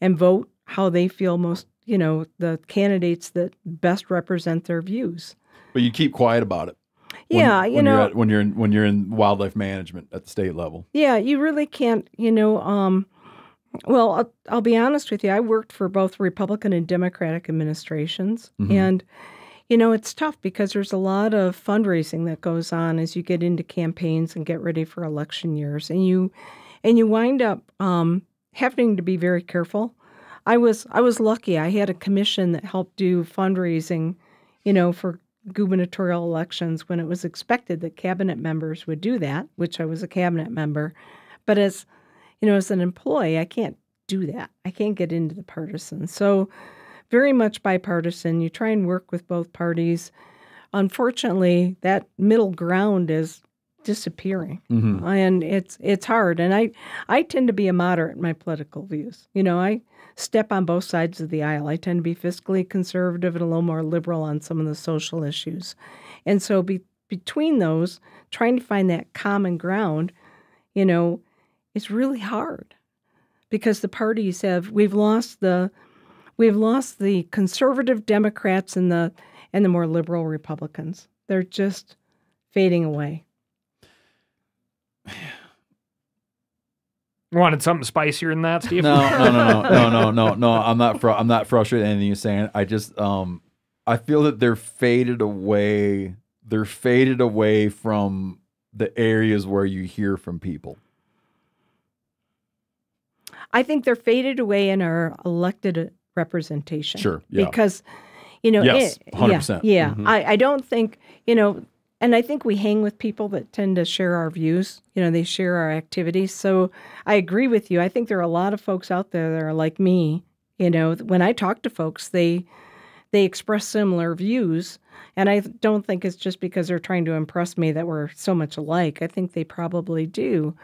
and vote how they feel most. You know, the candidates that best represent their views. but you keep quiet about it when- yeah, when you you're know, at, when you're in when you're in wildlife management at the state level Yeah, you really can't, you know, um well, I'll, I'll be honest with you. I worked for both Republican and Democratic administrations Mhm. and you know, it's tough because there's a lot of fundraising that goes on as you get into campaigns and get ready for election years and you and you wind up um, having to be very careful. I was I was lucky. I had a commission that helped do fundraising, you know, for gubernatorial elections when it was expected that cabinet members would do that, which I was a cabinet member. But as you know, as an employee, I can't do that. I can't get into the partisan. So very much bipartisan. You try and work with both parties. Unfortunately, that middle ground is disappearing Mhm. and it's it's hard and i i tend to be a moderate in my political views you know i step on both sides of the aisle i tend to be fiscally conservative and a little more liberal on some of the social issues and so be, between those trying to find that common ground you know is really hard because the parties have we've lost the we've lost the conservative democrats and the and the more liberal republicans they're just fading away Wanted something spicier than that, Steve? No, no, no, no, no, no, no, no. I'm not. Fr- I'm not frustrated with anything you're saying. I just, um, I feel that they're faded away. They're faded away from the areas where you hear from people. I think they're faded away in our elected representation. Sure, yeah. Because, you know, Yes, it- 100%. Yeah, yeah. Mhm. I, I don't think, you know, and I think we hang with people that tend to share our views. You know, they share our activities. So I agree with you. I think there are a lot of folks out there that are like me. You know, when I talk to folks, they they express similar views. And I don't think it's just because they're trying to impress me that we're so much alike. I think they probably do.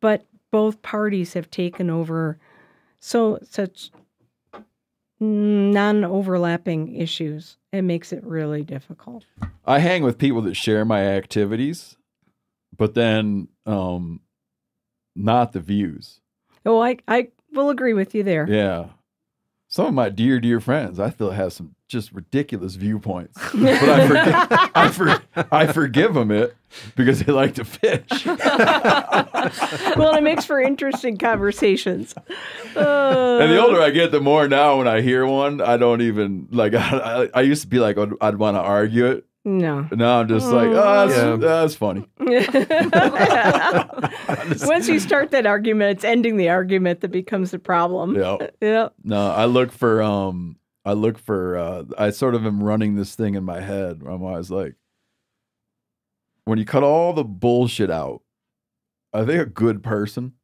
But both parties have taken over so such non-overlapping issues. It makes it really difficult. I hang with people that share my activities, but then um, not the views. Oh, I I will agree with you there. Yeah. Some of my dear, dear friends, I feel have some just ridiculous viewpoints, but I forgive, I, for, I forgive them it because they like to fish. well, it makes for interesting conversations. And the older I get, the more now when I hear one, I don't even like. I, I, I used to be like, I'd, I'd want to argue it. No. Now I'm just like, oh, that's, Yeah. that's funny. Once you start that argument, it's ending the argument that becomes the problem. Yeah. Yeah. No, I look for um I look for uh I sort of am running this thing in my head where I'm always like when you cut all the bullshit out, are they a good person?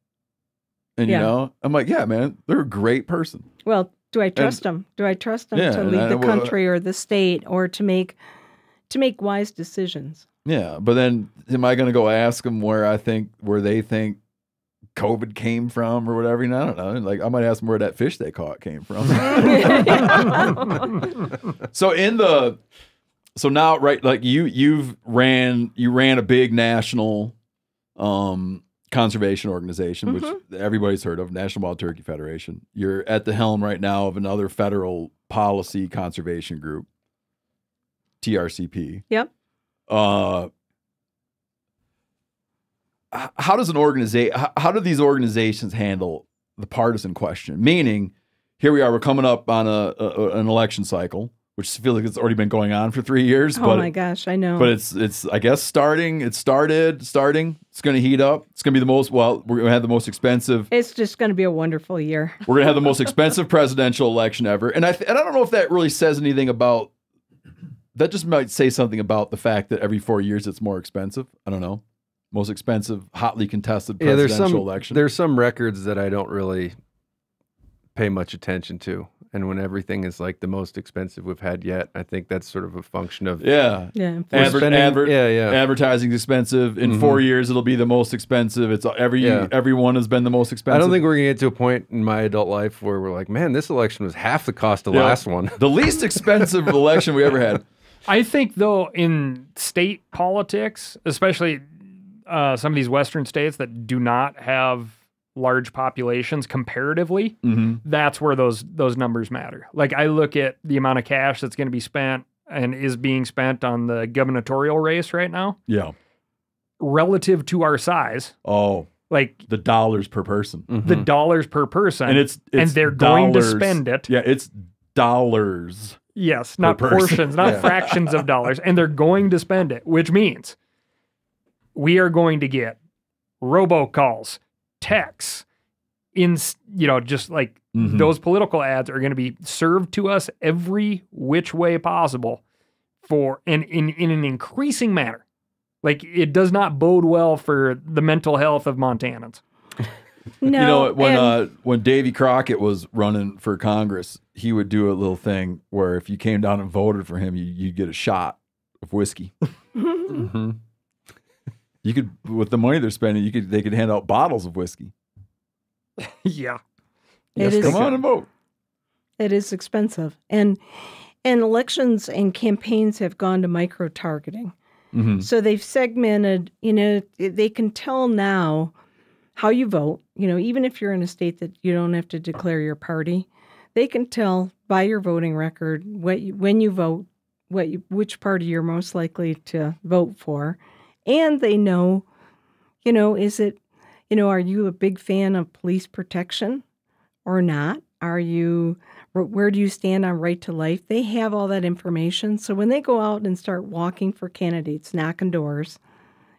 And Yeah. you know, I'm like, yeah, man, they're a great person. Well, do I trust them? Do I trust them Yeah, to lead I- the well, country or the state or to make to make wise decisions? Yeah, but then am I going to go ask them where I think where they think COVID came from or whatever? You know, I don't know. Like I might ask them where that fish they caught came from. so in the so now right like you you've ran you ran a big national um conservation organization which everybody's heard of National Wild Turkey Federation. You're at the helm right now of another federal policy conservation group TRCP Yep. uh h- how does an organization how, do these organizations handle the partisan question meaning here we are we're coming up on a, a an election cycle which feels like it's already been going on for three years Oh but my gosh, I know. but it's it's i guess starting it started starting it's going to heat up it's going to be the most well we're going to have the most expensive it's just going to be a wonderful year. we're going to have the most expensive presidential election ever. And I, th- and I don't know if that really says anything about that, just might say something about the fact that every four years it's more expensive. I don't know. Most expensive, hotly contested Yeah, presidential there's some election. there's some records that I don't really pay much attention to, and when everything is like the most expensive we've had yet, I think that's sort of a function of yeah. Yeah. We're Adver- spending- adver- yeah, yeah. Advertising's expensive. In four mm-hmm. years, it'll be the most expensive. It's uh, every Yeah. everyone has been the most expensive. I don't think we're gonna get to a point in my adult life where we're like, man, this election was half the cost of Yeah. last one. the least expensive election we ever had. I think though in state politics, especially uh, some of these Western states that do not have large populations comparatively, Mhm. that's where those those numbers matter. Like I look at the amount of cash that's going to be spent and is being spent on the gubernatorial race right now Yeah. relative to our size. Oh, Like the dollars per person. the dollars per person, And it's, and they're going to spend it. Yeah, it's dollars. Yes, not portions, not Yeah. fractions of dollars. And they're going to spend it, which means we are going to get robocalls, texts in you know just like Mhm. those political ads are going to be served to us every which way possible for and in in an increasing manner like it does not bode well for the mental health of montanans No, you know when and- uh when Davy Crockett was running for Congress, he would do a little thing where if you came down and voted for him, you you'd get a shot of whiskey. hmm You could with the money they're spending, you could they could hand out bottles of whiskey. yeah It is- Come on and vote. It is expensive. And and elections and campaigns have gone to micro targeting. Mhm. So they've segmented, you know, they can tell now how you vote, you know, even if you're in a state that you don't have to declare your party, they can tell by your voting record what you, when you vote, what you, which party you're most likely to vote for. And they know, you know, is it, you know, are you a big fan of police protection or not? Are you where do you stand on right to life? They have all that information. So when they go out and start walking for candidates, knocking doors,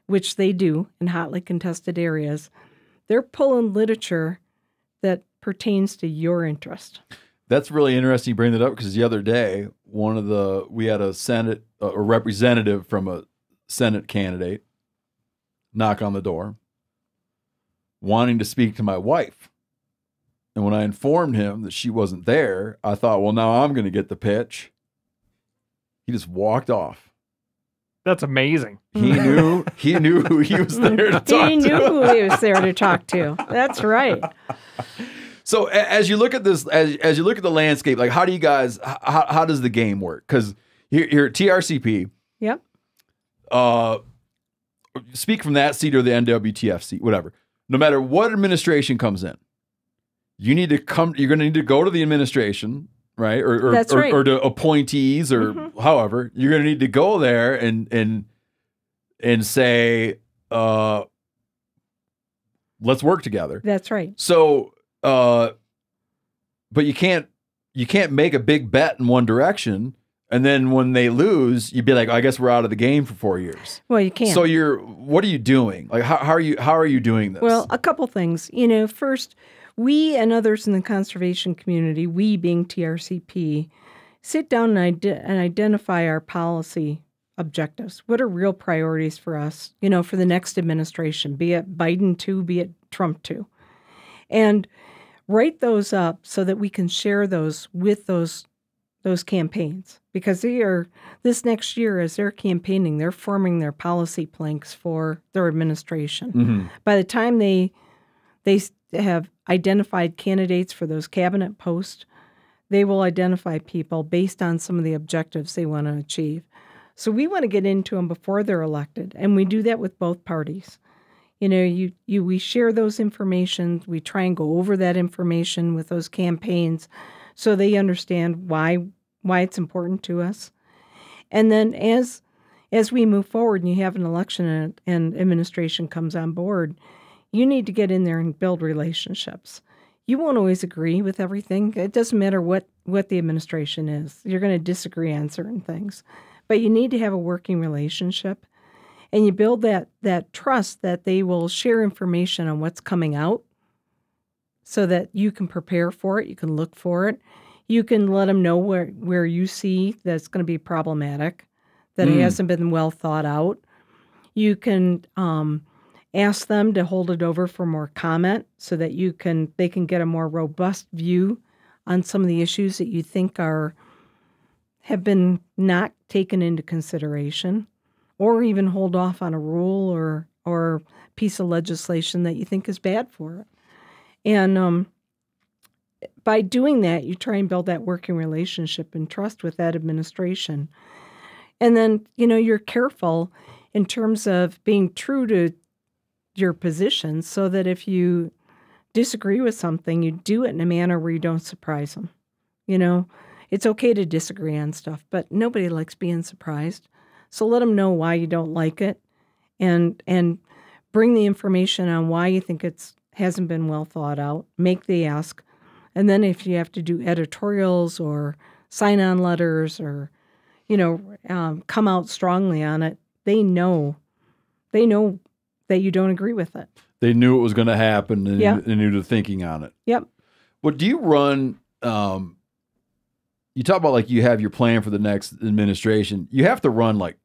which they do in hotly contested areas, they're pulling literature that pertains to your interest. That's really interesting you bring that up because the other day, one of the we had a Senate uh, a representative from a Senate candidate knock on the door wanting to speak to my wife. And when I informed him that she wasn't there, I thought, well, now I'm going to get the pitch. He just walked off. that's amazing He hmm. knew he knew who he was there to talk to. he to. knew who he was there to talk to. That's right. So as you look at this, as, as you look at the landscape, like how do you guys, how, how does the game work? Because here, here at TRCP, Yep. Uh, speak from that seat or the NWTF seat, whatever. No matter what administration comes in, you need to come. You're going to need to go to the administration, right? Or or, That's or, right. or to appointees, or Mhm. however. You're going to need to go there and and and say, uh, "Let's work together." That's right. So, uh, but you can't you can't make a big bet in one direction, and then when they lose, you'd be like, I guess we're out of the game for four years. Well, you can't. So you're what are you doing? Like how, how are you how are you doing this? Well, a couple things. You know, first, we and others in the conservation community, we being TRCP, sit down and, ide- and identify our policy objectives. What are real priorities for us, you know, for the next administration, be it Biden 2, be it Trump 2. And write those up so that we can share those with those those campaigns because they are this next year as they're campaigning they're forming their policy planks for their administration Mhm. by the time they they have identified candidates for those cabinet posts, they will identify people based on some of the objectives they want to achieve. So we want to get into them before they're elected, and we do that with both parties. You know, you you we share those information, we try and go over that information with those campaigns so they understand why why it's important to us. And then as as we move forward and you have an election and, and administration comes on board, you need to get in there and build relationships. You won't always agree with everything. It doesn't matter what, what the administration is. You're going to disagree on certain things. But you need to have a working relationship and you build that that trust that they will share information on what's coming out so that you can prepare for it, you can look for it. You can let them know where where you see that's going to be problematic, that it Mm. hasn't been well thought out. You can um, ask them to hold it over for more comment so that you can they can get a more robust view on some of the issues that you think are have been not taken into consideration or even hold off on a rule or or piece of legislation that you think is bad for it and um, by doing that you try and build that working relationship and trust with that administration and then you know you're careful in terms of being true to your position so that if you disagree with something, you do it in a manner where you don't surprise them. You know, it's okay to disagree on stuff, but nobody likes being surprised. So let them know why you don't like it and and bring the information on why you think it's hasn't been well thought out. Make the ask. And then if you have to do editorials or sign on letters or you know, um, come out strongly on it, they know they know that you don't agree with it. They knew it was going to happen and Yeah. they knew the thinking on it. Yep. What do you run? Um, you talk about like you have your plan for the next administration. You have to run like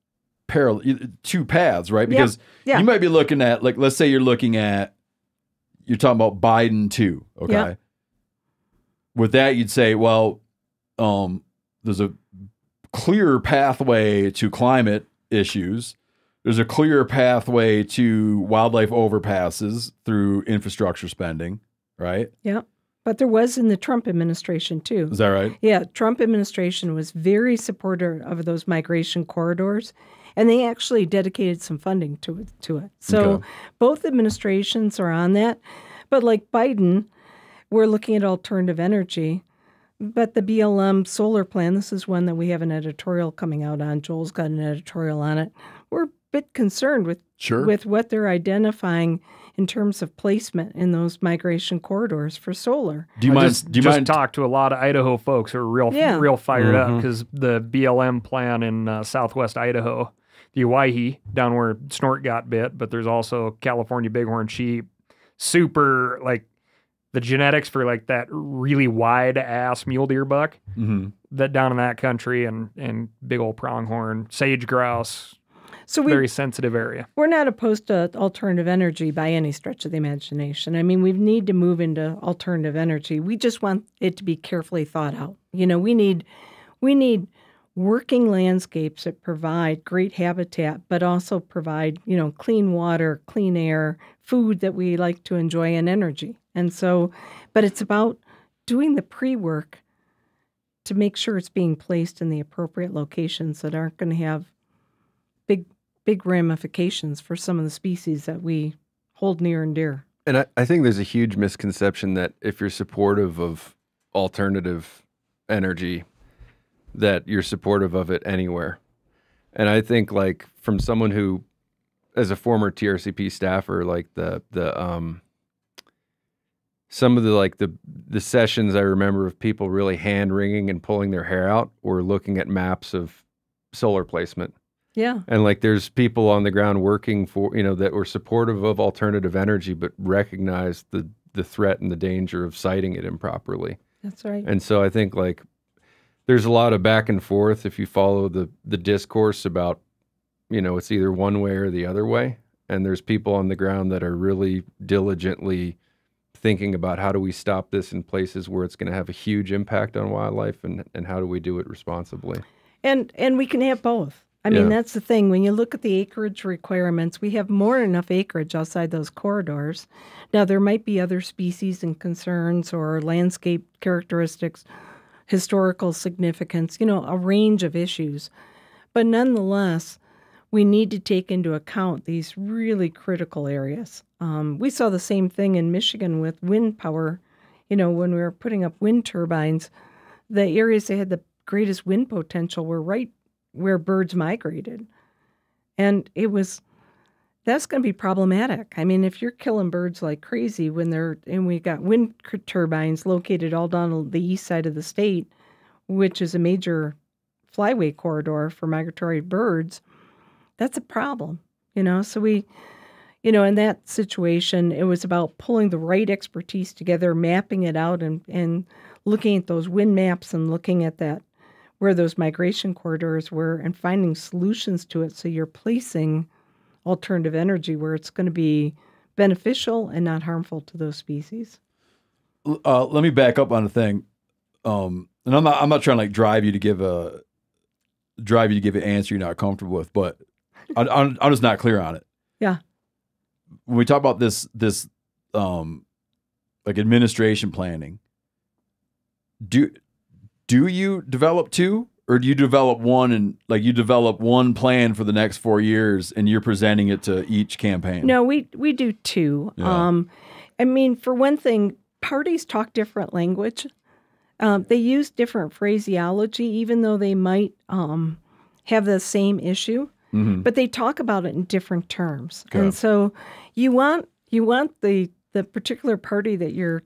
parallel two paths, right? Yeah. Because Yeah. you might be looking at like let's say you're looking at you're talking about Biden too. Okay. Yeah. With that, you'd say, well, um, there's a clear pathway to climate issues. There's a clear pathway to wildlife overpasses through infrastructure spending, right? Yeah. But there was in the Trump administration too. Is that right? Yeah, Trump administration was very supportive of those migration corridors, and they actually dedicated some funding to it. To it. So Okay. both administrations are on that. But like Biden, we're looking at alternative energy. But the BLM solar plan, this is one that we have an editorial coming out on. Joel's got an editorial on it. We're a bit concerned with Sure. with what they're identifying in terms of placement in those migration corridors for solar. Do you I mind? just, do you just mind? talked to a lot of Idaho folks who are real, Yeah. real fired up Mhm. because the BLM plan in uh, Southwest Idaho, the Owyhee down where Snort got bit, but there's also California bighorn sheep, super like the genetics for like that really wide ass mule deer buck Mhm. that down in that country and and big old pronghorn, sage grouse, So we very sensitive area. We're not opposed to alternative energy by any stretch of the imagination. I mean, we need to move into alternative energy. We just want it to be carefully thought out. You know, we need we need working landscapes that provide great habitat, but also provide, you know, clean water, clean air, food that we like to enjoy, and energy. And so, but it's about doing the pre work to make sure it's being placed in the appropriate locations that aren't going to have big big ramifications for some of the species that we hold near and dear. And I, I think there's a huge misconception that if you're supportive of alternative energy, that you're supportive of it anywhere. And I think like from someone who, as a former TRCP staffer, like the the um some of the like the the sessions I remember of people really hand wringing and pulling their hair out were looking at maps of solar placement Yeah. and like there's people on the ground working for you know that were supportive of alternative energy but recognize the the threat and the danger of siting it improperly That's right. and so i think like there's a lot of back and forth if you follow the the discourse about you know it's either one way or the other way and there's people on the ground that are really diligently thinking about how do we stop this in places where it's going to have a huge impact on wildlife and and how do we do it responsibly And and we can have both. I mean, Yeah. that's the thing. When you look at the acreage requirements, we have more than enough acreage outside those corridors. Now there might be other species and concerns or landscape characteristics, historical significance, you know, a range of issues. But nonetheless, we need to take into account these really critical areas. Um, we saw the same thing in Michigan with wind power. You know, when we were putting up wind turbines, the areas that had the greatest wind potential were right where birds migrated. And it was, that's going to be problematic. I mean, if you're killing birds like crazy when they're, and we got wind turbines located all down the east side of the state, which is a major flyway corridor for migratory birds, that's a problem, you know? So we, you know, in that situation, it was about pulling the right expertise together, mapping it out, and, and looking at those wind maps and looking at that where those migration corridors were and finding solutions to it so you're placing alternative energy where it's going to be beneficial and not harmful to those species. uh, let me back up on a thing. Um, and I'm not I'm not trying to like drive you to give a drive you to give an answer you're not comfortable with, but I, I'm I'm just not clear on it. Yeah. When we talk about this this um like administration planning, do do you develop two or do you develop one and like you develop one plan for the next four years and you're presenting it to each campaign? No, we we do two Yeah. Um, I mean, for one thing, parties talk different language. Um, they use different phraseology, even though they might um, have the same issue, Mhm. but they talk about it in different terms. And so, you want you want the the particular party that you're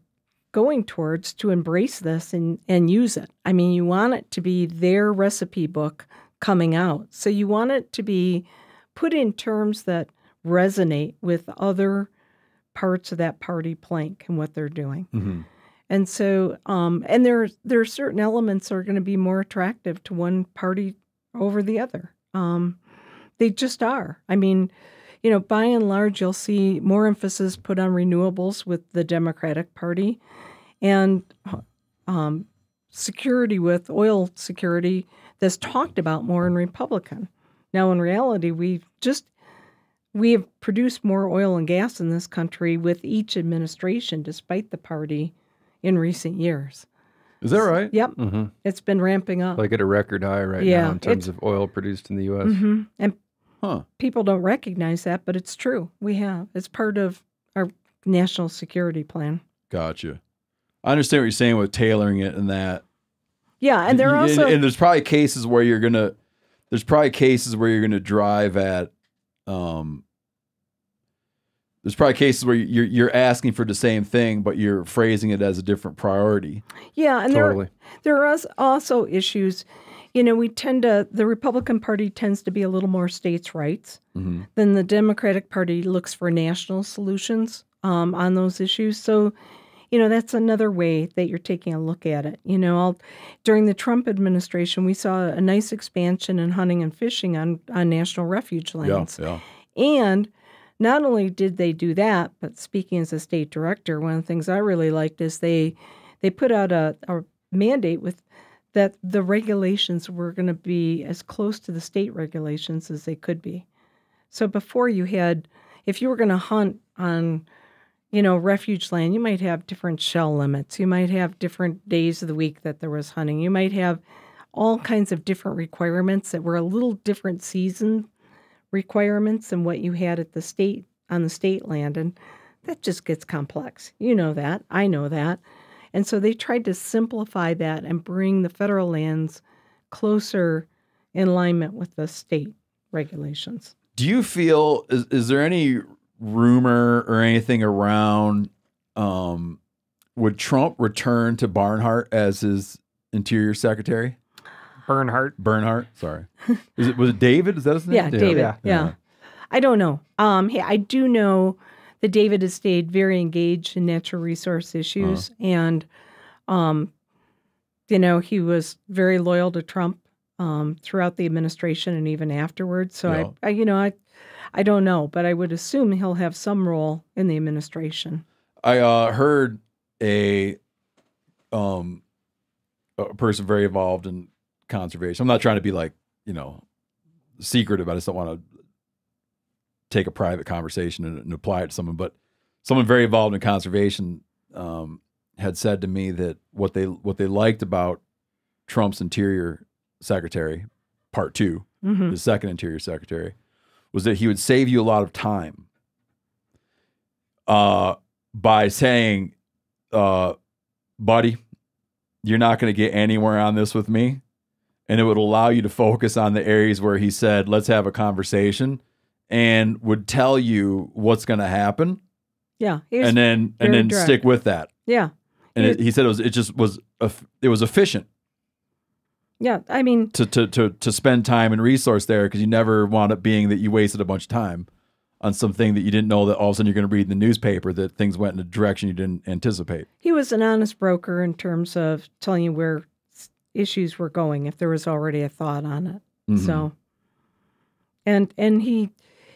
going towards to embrace this and and use it. I mean, you want it to be their recipe book coming out. So you want it to be put in terms that resonate with other parts of that party plank and what they're doing. Mm-hmm. And so, um, and there there are certain elements that are going to be more attractive to one party over the other. Um, they just are. I mean, you know, by and large, you'll see more emphasis put on renewables with the Democratic Party, and um, security with oil security that's talked about more in Republican. Now, in reality, we just we have produced more oil and gas in this country with each administration, despite the party, in recent years. Is that right? Yep, hmm it's been ramping up. Like at a record high right Yeah, now in terms of oil produced in the U.S. hmm And Huh. people don't recognize that, but it's true. We have. It's part of our national security plan. Gotcha. I understand what you're saying with tailoring it and that. Yeah, and they're also and, there's probably cases where you're gonna there's probably cases where you're gonna drive at um there's probably cases where you're you're asking for the same thing but you're phrasing it as a different priority. yeah, and Totally. there there are also issues. You know, we tend to the Republican Party tends to be a little more states' rights Mhm. than the Democratic Party looks for national solutions um, on those issues. So, you know, that's another way that you're taking a look at it. You know, I'll, during the Trump administration, we saw a nice expansion in hunting and fishing on on national refuge Yeah, lands. yeah. And not only did they do that, but speaking as a state director, one of the things I really liked is they they put out a, a mandate with that the regulations were going to be as close to the state regulations as they could be. So before you had, if you were going to hunt on, you know, refuge land, you might have different shell limits. You might have different days of the week that there was hunting. You might have all kinds of different requirements that were a little different season requirements than what you had at the state on the state land and that just gets complex you know that i know that and so they tried to simplify that and bring the federal lands closer in alignment with the state regulations Do you feel is, is there any rumor or anything around um would Trump return to Barnhart as his interior secretary? Bernhardt. Bernhardt, sorry. Is it was it David? Is that his name? yeah, david yeah. Yeah. i don't know um hey, i do know that david has stayed very engaged in natural resource issues and um you know he was very loyal to trump um throughout the administration and even afterwards so Yeah. I, I you know i i don't know but i would assume he'll have some role in the administration I uh, heard a um a person very involved in conservation. I'm not trying to be like you know secretive. I just don't want to take a private conversation and, and apply it to someone. But someone very involved in conservation um, had said to me that what they what they liked about Trump's Interior Secretary, Part Two, hmm the second Interior Secretary, was that he would save you a lot of time uh, by saying, uh, buddy, you're not going to get anywhere on this with me. And it would allow you to focus on the areas where he said, let's have a conversation and would tell you what's going to happen yeah and then and then direct. stick with that. yeah And He it, he said it was it just was it was efficient yeah i mean to to to to spend time and resource there because you never wound up being that you wasted a bunch of time on something that you didn't know that all of a sudden you're going to read in the newspaper that things went in a direction you didn't anticipate. he was an honest broker in terms of telling you where issues were going if there was already a thought on it Mhm. So, and and he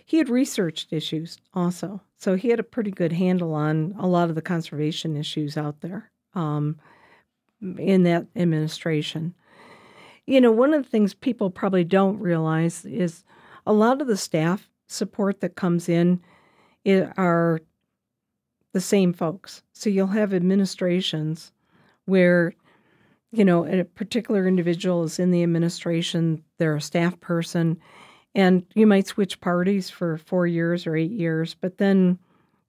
he had researched issues also, so he had a pretty good handle on a lot of the conservation issues out there um, in that administration. You know, one of the things people probably don't realize is a lot of the staff support that comes in are the same folks. So you'll have administrations where you know, a particular individual is in the administration, they're a staff person, and you might switch parties for four years or eight years, but then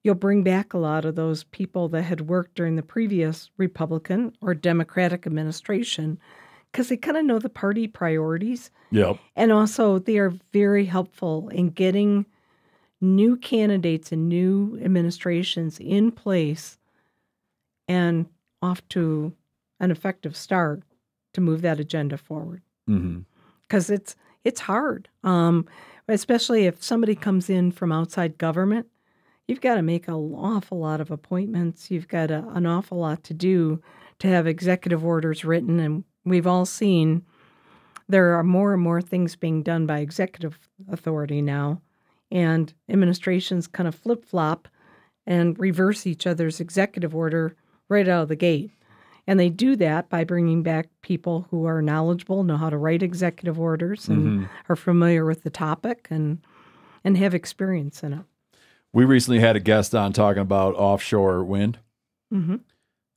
you'll bring back a lot of those people that had worked during the previous Republican or Democratic administration because they kind of know the party priorities. Yep. And also, they are very helpful in getting new candidates and new administrations in place and off to an effective start to move that agenda forward hmm because it's it's hard. Um, especially if somebody comes in from outside government, you've got to make an awful lot of appointments. You've got a, an awful lot to do to have executive orders written. And we've all seen there are more and more things being done by executive authority now. And administrations kind of flip flop and reverse each other's executive order right out of the gate. And they do that by bringing back people who are knowledgeable, know how to write executive orders, and are familiar with the topic and and have experience in it. We recently had a guest on talking about offshore wind, hmm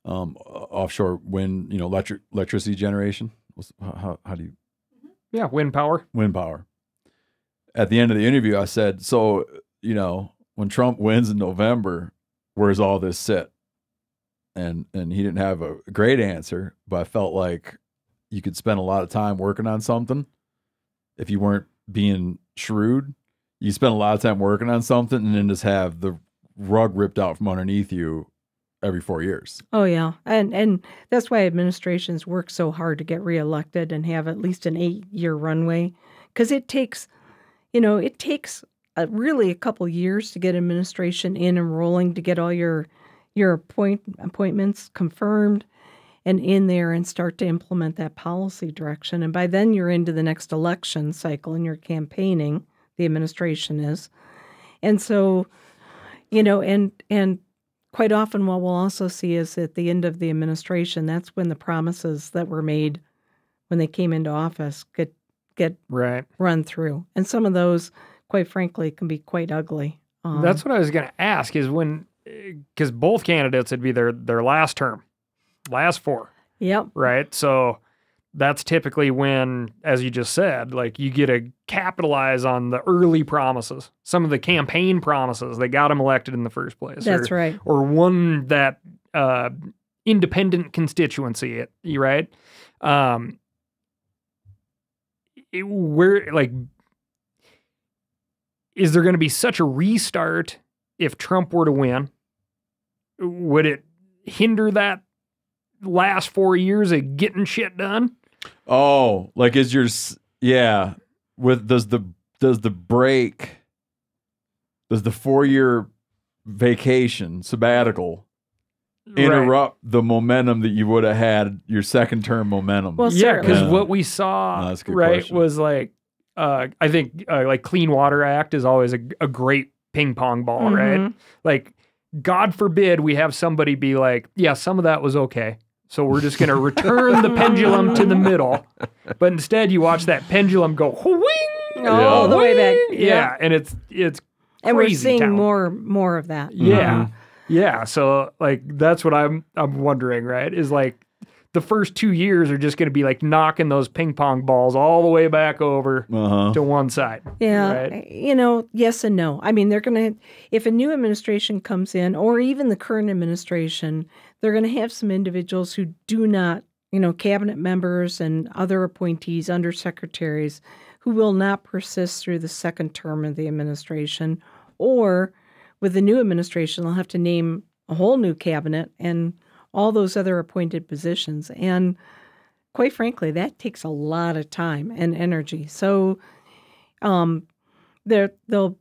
um, offshore wind, you know, electric electricity generation. What's- How, how, how do you Yeah, wind power. wind power? At the end of the interview, I said, "So, you know, when Trump wins in November, where's all this sit?" And and he didn't have a great answer, but I felt like you could spend a lot of time working on something if you weren't being shrewd. You spend a lot of time working on something and then just have the rug ripped out from underneath you every four years. Oh yeah, and and that's why administrations work so hard to get reelected and have at least an eight-year runway, because it takes, you know, it takes a, really a couple years to get administration in and rolling to get all your your appoint appointments confirmed and in there and start to implement that policy direction. And by then you're into the next election cycle and you're campaigning. The administration is, and so, you know, and and quite often what we'll also see is at the end of the administration that's when the promises that were made when they came into office get get Right. run through and some of those quite frankly can be quite ugly um, That's what I was going to ask is when, because both candidates would be their their last term, last four, yep right? So that's typically when, as you just said, like you get to capitalize on the early promises, some of the campaign promises that got them elected in the first place. that's or, right Or won that uh, independent constituency, you right? Um, it- where like is there going to be such a restart if Trump were to win? Would it hinder that last four years of getting shit done? Oh, like is your yeah? With does the does the break does the four year vacation sabbatical interrupt the momentum that you would have had your second term momentum? Well, yeah, because certainly. what we saw, No, that's a good right, question. was like, uh, I think uh, like Clean Water Act is always a, a great ping pong ball, right? Mhm. Like, God forbid we have somebody be like, yeah, some of that was okay. So we're just going to return the pendulum to the middle. But instead, you watch that pendulum go whing all the way back Yeah, and it's it's and we're seeing town. more more of that Yeah. Yeah. So like that's what I'm I'm wondering, right? Is like the first two years are just gonna be like knocking those ping pong balls all the way back over uh-huh. to one side. Yeah, Right? you know, yes and no. I mean, they're going to, if a new administration comes in, or even the current administration, they're going to have some individuals who do not, you know, cabinet members and other appointees, undersecretaries, who will not persist through the second term of the administration. Or with the new administration, they'll have to name a whole new cabinet and all those other appointed positions. And quite frankly, that takes a lot of time and energy. So, um, they're, they'll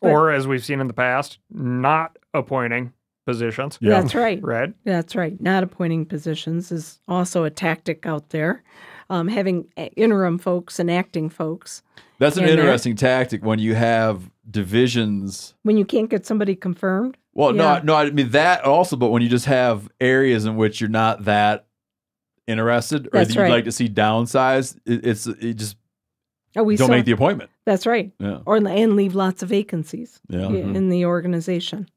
But- Or as we've seen in the past, not appointing positions. Yeah. that's right. Right. That's right. Not appointing positions is also a tactic out there. Um, having interim folks and acting folks That's an in there. interesting tactic when you have divisions. when you can't get somebody confirmed. Well, Yeah. no, no, I mean that also, but when you just have areas in which you're not that interested or That's that you'd right. like to see downsized, it, it's it just Oh, we don't saw, make the appointment. that's right. Yeah, Or and leave lots of vacancies yeah. i- in the organization.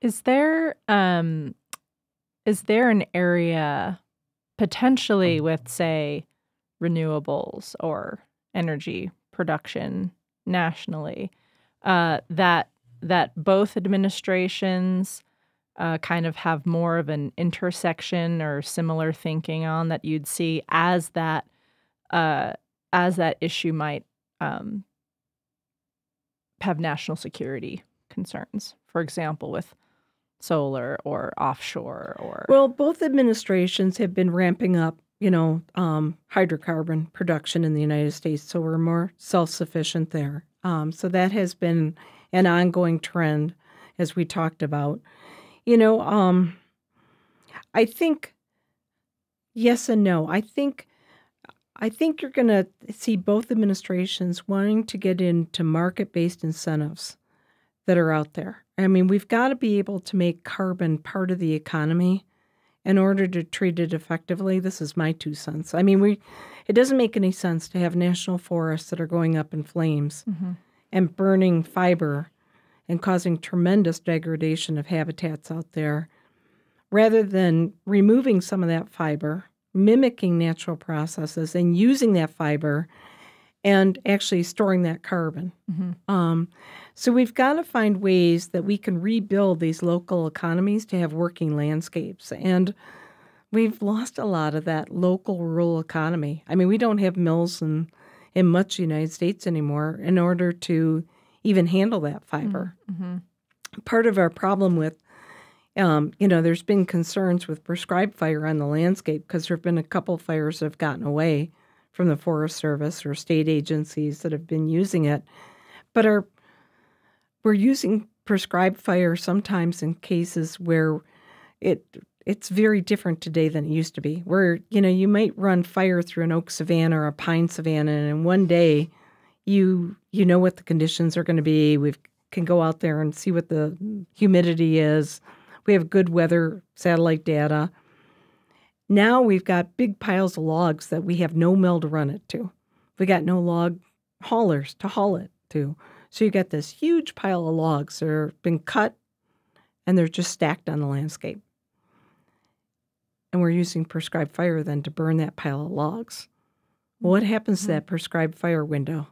Is there um is there an area potentially with say renewables or energy production nationally uh, that that both administrations uh, kind of have more of an intersection or similar thinking on that you'd see as that uh, as that issue might um, have national security concerns. For example, with solar or offshore or Well, both administrations have been ramping up you know, um, hydrocarbon production in the United States, so we're more self-sufficient there. Um, so that has been an ongoing trend, as we talked about. You know, um, I think yes and no. I think I think you're going to see both administrations wanting to get into market-based incentives that are out there. I mean, we've got to be able to make carbon part of the economy in order to treat it effectively. This is my two cents. I mean, we it doesn't make any sense to have national forests that are going up in flames mm-hmm. and burning fiber and causing tremendous degradation of habitats out there rather than removing some of that fiber, mimicking natural processes and using that fiber and actually storing that carbon. Um, so we've got to find ways that we can rebuild these local economies to have working landscapes. And we've lost a lot of that local rural economy. I mean, we don't have mills in, in much United States anymore in order to even handle that fiber. Part of our problem with um, you know, there's been concerns with prescribed fire on the landscape because there have been a couple fires that have gotten away from the Forest Service or state agencies that have been using it. But are we're using prescribed fire sometimes in cases where it it's very different today than it used to be. Where you know you might run fire through an oak savanna or a pine savanna, and in one day you you know what the conditions are going to be. We can go out there and see what the humidity is. We have good weather satellite data. Now we've got big piles of logs that we have no mill to run it to. We got no log haulers to haul it to. So you got this huge pile of logs that are been cut and they're just stacked on the landscape. And we're using prescribed fire then to burn that pile of logs. Well, what happens to mm-hmm. that prescribed fire window?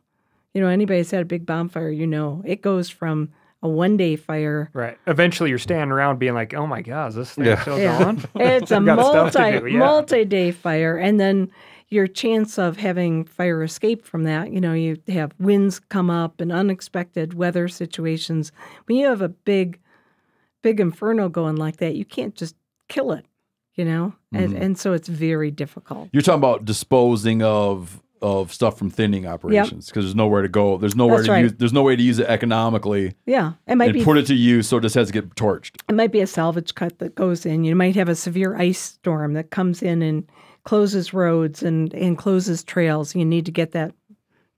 You know, anybody's had a big bonfire, you know, it goes from a one day fire Right. Eventually, you're standing around being like, "Oh my god, is this thing Yeah. still Yeah. going?" It's a I've got stuff to multi do, yeah. multi day fire, and then your chance of having fire escape from that. You know, you have winds come up and unexpected weather situations. When you have a big, big inferno going like that, you can't just kill it. You know, and Mm-hmm. and so it's very difficult. You're talking about disposing of of stuff from thinning operations because there's nowhere to go. There's nowhere That's to right. use. There's no way to use it economically Yeah, it might and be put it to use, so it just has to get torched. it might be a salvage cut that goes in. You might have a severe ice storm that comes in and closes roads and, and closes trails. You need to get that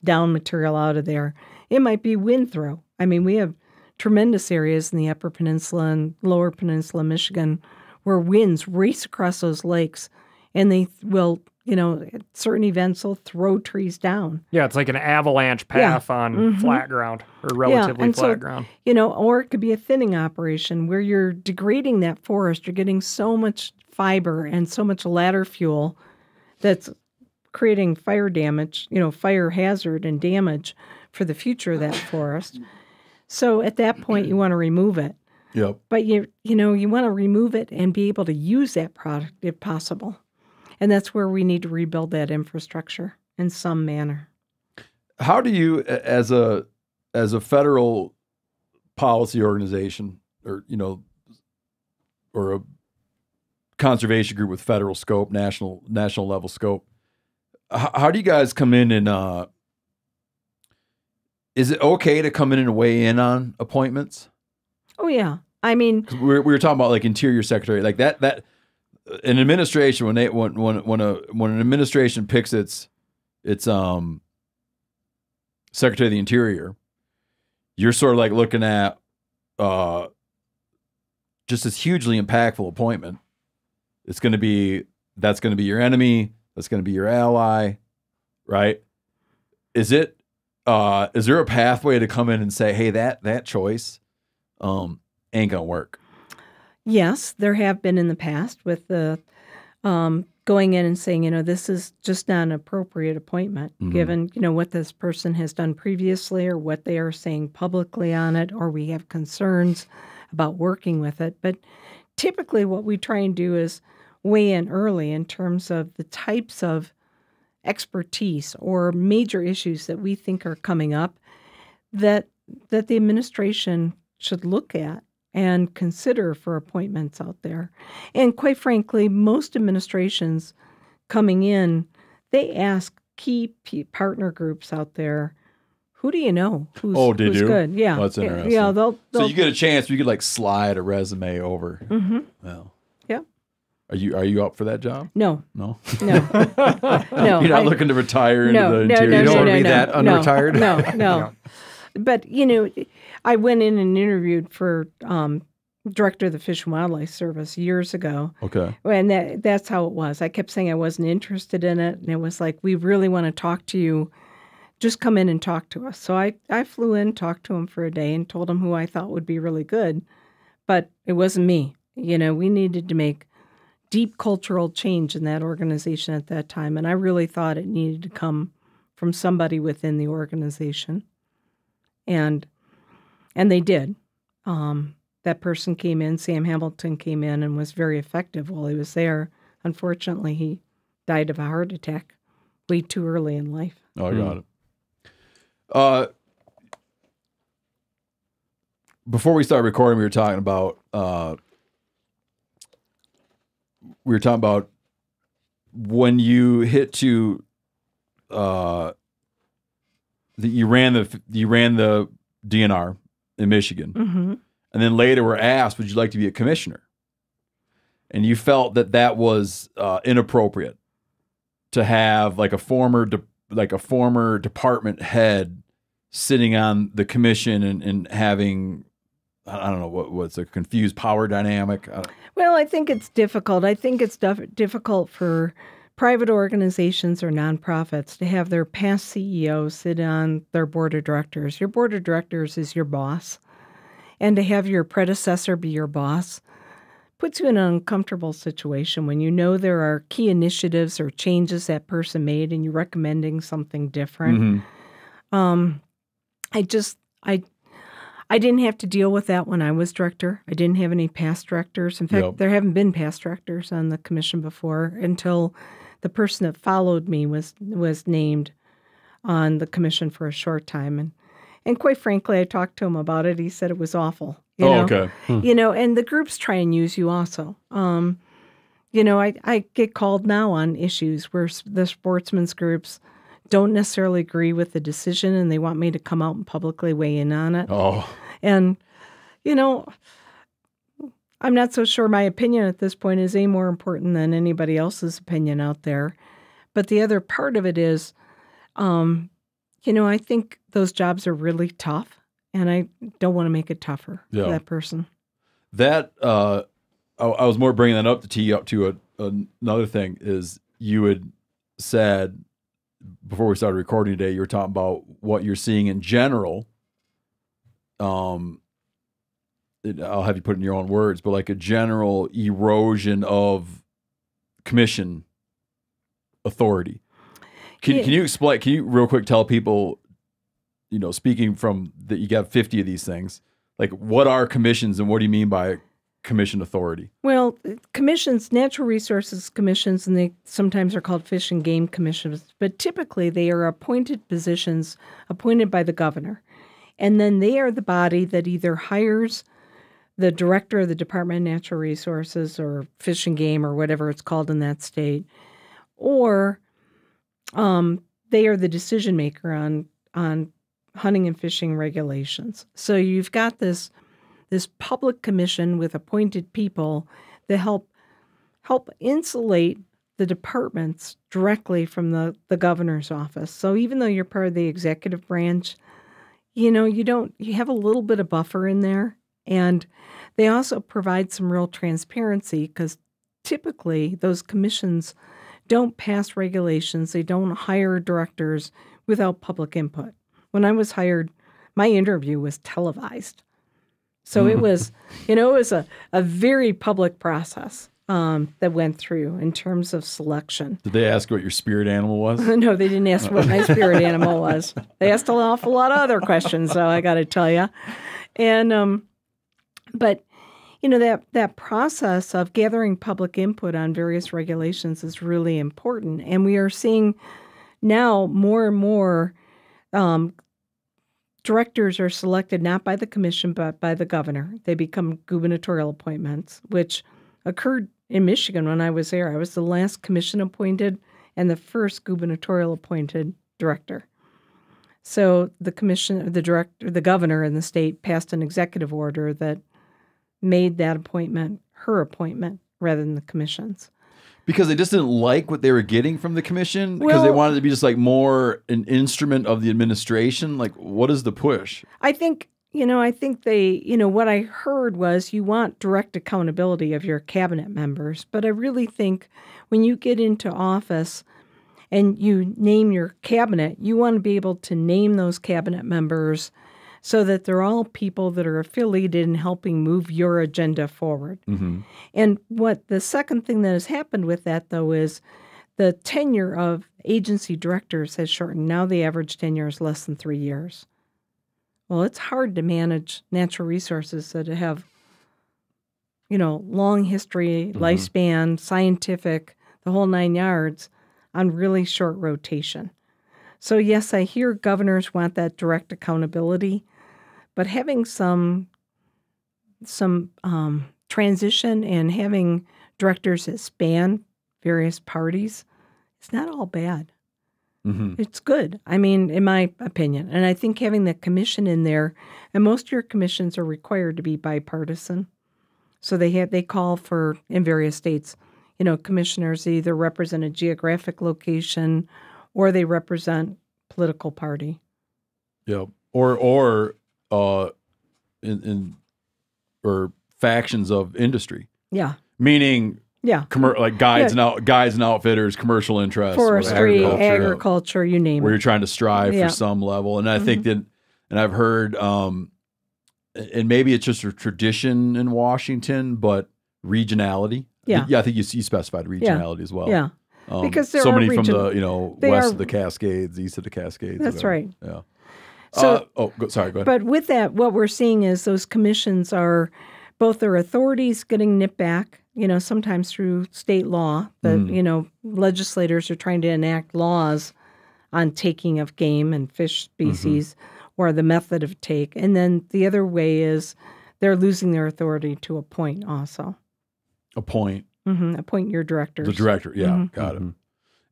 down material out of there. It might be wind throw. I mean, we have tremendous areas in the Upper Peninsula and Lower Peninsula, Michigan, where winds race across those lakes and they will, you know, at certain events will throw trees down. Yeah, it's like an avalanche Yeah. path on mm-hmm. flat ground or relatively and flat so- ground. You know, or it could be a thinning operation where you're degrading that forest. You're getting so much fiber and so much ladder fuel that's creating fire damage, you know, fire hazard and damage for the future of that forest. So at that point, you want to remove it. Yep. But you you know, you want to remove it and be able to use that product if possible. And that's where we need to rebuild that infrastructure in some manner. How do you, as a as a federal policy organization, or you know, or a conservation group with federal scope, national national level scope, how, how do you guys come in and uh, is it okay to come in and weigh in on appointments? Oh yeah. I mean, we were, we were talking about like interior secretary, like that that an administration when they when when when a when an administration picks its its um secretary of the interior, you're sort of like looking at uh just this hugely impactful appointment. It's going to be that's going to be your enemy. That's going to be your ally, right? Is it? uh Is there a pathway to come in and say, "Hey, that that choice, um, ain't gonna work"? Yes, there have been in the past with the um, going in and saying, you know, this is just not an appropriate appointment, Mhm. given you know what this person has done previously or what they are saying publicly on it, or we have concerns about working with it. But typically, what we try and do is weigh in early in terms of the types of expertise or major issues that we think are coming up that that the administration should look at and consider for appointments out there. And quite frankly, most administrations coming in, they ask key p- partner groups out there, who do you know? Who's, Oh, they who's do? good? Yeah, Oh, that's interesting. Yeah, they'll. So they'll you get a chance, you could like slide a resume over. hmm Well, Yeah. Are you are you up for that job? No, No. no, no. You're not I- looking to retire into no, the no, interior. no, You don't no, wanna no, be no, that no, unretired? No, no. But you know, I went in and interviewed for um, director of the Fish and Wildlife Service years ago, Okay. and that that's how it was. I kept saying I wasn't interested in it, and it was like, we really want to talk to you. Just come in and talk to us. So I I flew in, talked to him for a day, and told him who I thought would be really good, but it wasn't me. You know, we needed to make deep cultural change in that organization at that time, and I really thought it needed to come from somebody within the organization, and and they did. Um, that person came in, Sam Hamilton came in and was very effective while he was there. Unfortunately, he died of a heart attack way too early in life. Oh, I got it. Uh, before we started recording, we were talking about uh, we were talking about when you hit to uh, the, you ran the you ran the DNR in Michigan, Mm-hmm. and then later were asked, "Would you like to be a commissioner?" And you felt that that was uh, inappropriate to have like a former de- like a former department head sitting on the commission and, and having I don't know what what's a confused power dynamic. I Well, I think it's difficult. I think it's dif- difficult for private organizations or nonprofits to have their past CEO sit on their board of directors. Your board of directors is your boss, and to have your predecessor be your boss puts you in an uncomfortable situation when you know there are key initiatives or changes that person made and you're recommending something different. Mhm. Um, I just I I didn't have to deal with that when I was director. I didn't have any past directors. In fact, Yep. there haven't been past directors on the commission before until the person that followed me was was named on the commission for a short time and and quite frankly, I talked to him about it. He said it was awful. You Oh, know? okay. You know, and the groups try and use you also. Um, you know, I, I get called now on issues where the sportsmen's groups don't necessarily agree with the decision and they want me to come out and publicly weigh in on it. Oh, And, you know, I'm not so sure my opinion at this point is any more important than anybody else's opinion out there. But the other part of it is, um, you know, I think those jobs are really tough and I don't want to make it tougher Yeah. for that person. that uh, I, I was more bringing that up to tee you up to a, another thing is you had said before we started recording today, you were talking about what you're seeing in general. Um, I'll have you put it in your own words, but like a general erosion of commission authority. Can, Yeah. can you explain? Can you real quick tell people, you know, speaking from that you got 50 of these things, like what are commissions and what do you mean by commission authority? Well, commissions, natural resources commissions, and they sometimes are called fish and game commissions, but typically they are appointed positions appointed by the governor. And then they are the body that either hires the director of the Department of Natural Resources or Fish and Game or whatever it's called in that state, or um, they are the decision maker on on hunting and fishing regulations. So you've got this this public commission with appointed people that help help insulate the departments directly from the, the governor's office. So even though you're part of the executive branch, you know, you don't you have a little bit of buffer in there. And they also provide some real transparency because typically those commissions don't pass regulations, they don't hire directors without public input. When I was hired, my interview was televised. So it was, you know, it was a, a very public process um, that went through in terms of selection. Did they ask what your spirit animal was? no, they didn't ask what my spirit animal was. They asked an awful lot of other questions, though, I got to tell you. And, um, but, you know, that, that process of gathering public input on various regulations is really important. And we are seeing now more and more um, directors are selected not by the commission but by the governor. They become gubernatorial appointments, which occurred in Michigan when I was there. I was the last commission appointed and the first gubernatorial appointed director. So the commission, the director, the governor in the state passed an executive order that made that appointment her appointment rather than the commission's. because they just didn't like what they were getting from the commission because they Well- wanted to be just like more an instrument of the administration. Like, what is the push? I think, you know, I think they, you know, what I heard was you want direct accountability of your cabinet members, but I really think when you get into office and you name your cabinet, you want to be able to name those cabinet members so that they're all people that are affiliated in helping move your agenda forward. Mm-hmm. And what the second thing that has happened with that, though, is the tenure of agency directors has shortened. Now the average tenure is less than three years. Well, it's hard to manage natural resources that have, you know, long history, mm-hmm. lifespan, scientific, the whole nine yards on really short rotation. So, yes, I hear governors want that direct accountability, but having some some um, transition and having directors that span various parties, it's not all bad. Mm-hmm. It's good. I mean, in my opinion. And I think having the commission in there, and most of your commissions are required to be bipartisan. So they have they call for in various states, you know, commissioners either represent a geographic location or they represent political party. Yep. Or or uh, in, in or factions of industry, Yeah. meaning Yeah. commer- like guides Yeah. and out guides and outfitters, commercial interests, Forestry, whatever, agriculture, you name it. where you're trying to strive Yeah. for some level. And I think Mm-hmm. that, and I've heard, um, and maybe it's just a tradition in Washington, but regionality. Yeah. yeah. I think you, you specified regionality as well. Yeah. Um, Because there so are many from the you know west are- of the Cascades, east of the Cascades. That's whatever. right. Yeah. So- uh, oh, go, sorry. Go ahead. But with that, what we're seeing is those commissions are both their authorities getting nipped back, you know, sometimes through state law, that, Mm. you know, legislators are trying to enact laws on taking of game and fish Mm-hmm. species or the method of take. And then the other way is they're losing their authority to appoint also. Appoint. point. hmm Appoint your directors. The director. Yeah. Mhm. Got it.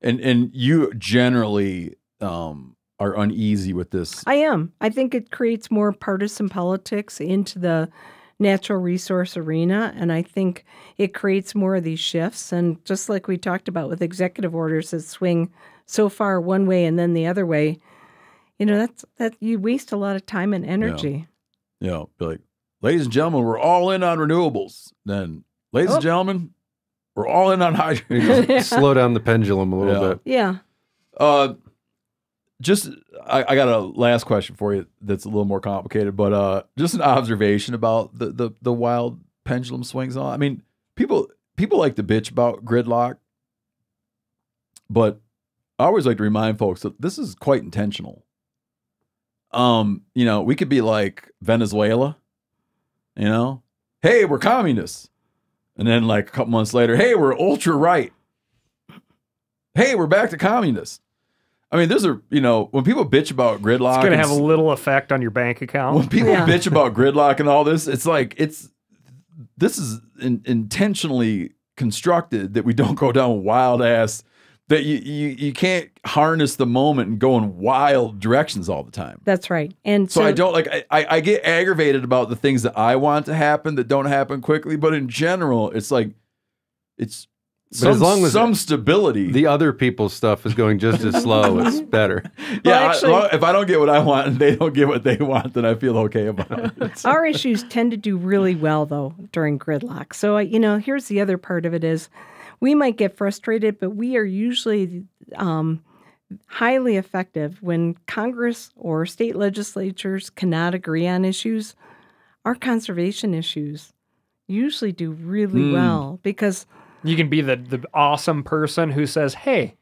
And and you generally um, are uneasy with this. I am. I think it creates more partisan politics into the natural resource arena. And I think it creates more of these shifts. And just like we talked about with executive orders that swing so far one way and then the other way, you know, that's that you waste a lot of time and energy. Yeah. know, be like, ladies and gentlemen, we're all in on renewables. Then, ladies Oh. and gentlemen, we're all in on hydrogen. Slow down the pendulum a little Yeah. bit. Yeah. uh, just, I, I got a last question for you that's a little more complicated, but uh, just an observation about the the, the wild pendulum swings. On, I mean, people people like to bitch about gridlock, but I always like to remind folks that this is quite intentional. Um, you know, we could be like Venezuela, you know, hey, we're communists. And then like a couple months later, hey, we're ultra right. Hey, we're back to communists. I mean, there's a you know, when people bitch about gridlock, It's going to have a little effect on your bank account. when people Yeah. bitch about gridlock and all this, it's like it's this is in, intentionally constructed that we don't go down wild ass that you, you you can't harness the moment and go in wild directions all the time. That's right. And So, so, I don't like I, I I get aggravated about the things that I want to happen that don't happen quickly, but in general, it's like it's But some, as long as some stability. The other people's stuff is going just as slow. It's better. yeah, Well, I- actually- well, if I don't get what I want and they don't get what they want, then I feel okay about it. Our issues tend to do really well though during gridlock. So I- you know, here's the other part of it is we might get frustrated, but we are usually um, highly effective when Congress or state legislatures cannot agree on issues. Our conservation issues usually do really Hmm. well because You can be the, the awesome person who says, hey,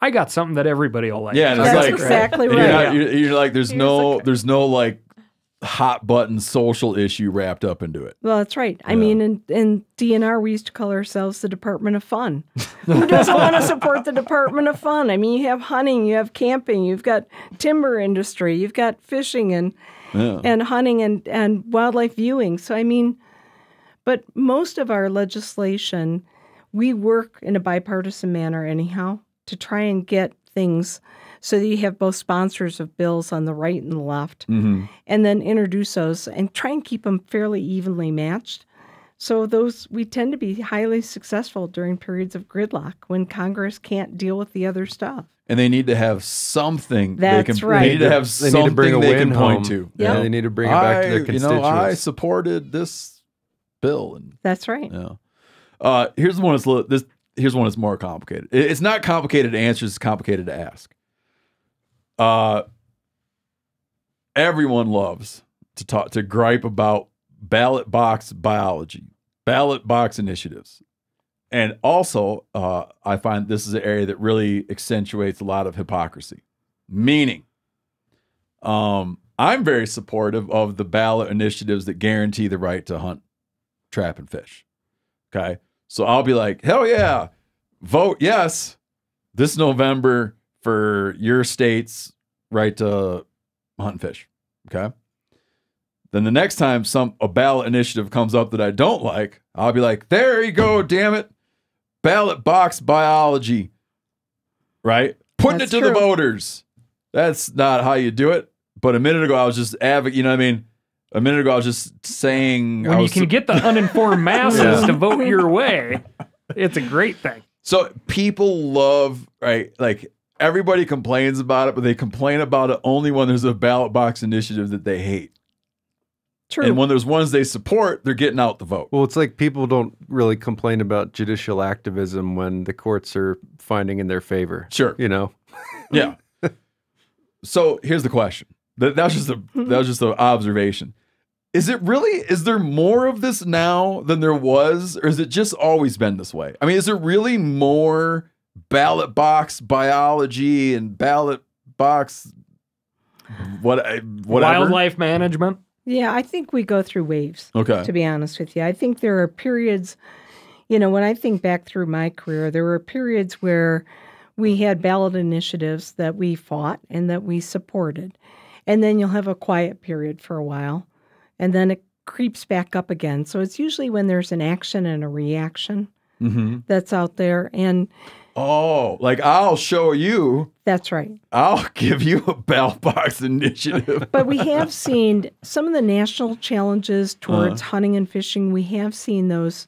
I got something that everybody will like. Yeah, and it's That's like exactly you're, not- you're, you're like there's Here's no the- there's no like hot button social issue wrapped up into it. Well, that's right. I Yeah. mean, in, in DNR, we used to call ourselves the Department of Fun. Who doesn't want to support the Department of Fun? I mean, you have hunting, you have camping, you've got timber industry, you've got fishing and Yeah. and hunting and, and wildlife viewing. So, I mean, but most of our legislation we work in a bipartisan manner anyhow to try and get things so that you have both sponsors of bills on the right and the left, Mm-hmm. and then introduce those and try and keep them fairly evenly matched. So those we tend to be highly successful during periods of gridlock when Congress can't deal with the other stuff. And they need to have something That's they can. right. They need to have They something to bring a they win can point home. to. Yeah, Yep. they need to bring it back to their I- constituents. You know, I supported this bill, and That's right. yeah. Uh, here's one that's li- this. Here's one that's more complicated. It's not complicated to answer. It's complicated to ask. Uh, everyone loves to talk to gripe about ballot box biology, ballot box initiatives, and also uh, I find this is an area that really accentuates a lot of hypocrisy. Meaning, um, I'm very supportive of the ballot initiatives that guarantee the right to hunt, trap, and fish. Okay. So I'll be like, hell yeah, vote yes this November for your state's right to hunt and fish. Okay. Then the next time some a ballot initiative comes up that I don't like, I'll be like, there you go, damn it. Ballot box biology. Right? Putting That's it to the voters. That's not how you do it. But a minute ago I was just advocating, you know what I mean? A minute ago I was just saying I When you was can get the uninformed masses Yeah. to vote your way, it's a great thing. So people love right, like everybody complains about it, but they complain about it only when there's a ballot box initiative that they hate. True. And when there's ones they support, they're getting out the vote. Well, it's like people don't really complain about judicial activism when the courts are finding in their favor. Sure. You know, Yeah. so here's the question. That, that was just a that was just an observation. Is it really is there more of this now than there was, or is it just always been this way? I mean, is there really more ballot box biology and ballot box what whatever? Wildlife management. Yeah, I think we go through waves. Okay. To be honest with you, I think there are periods. You know, when I think back through my career, there were periods where we had ballot initiatives that we fought and that we supported, and then you'll have a quiet period for a while, and then it creeps back up again. So it's usually when there's an action and a reaction Mm-hmm. that's out there, and Oh, like I'll show you. that's right. I'll give you a ballot box initiative. But we have seen some of the national challenges towards hunting and fishing. We have seen those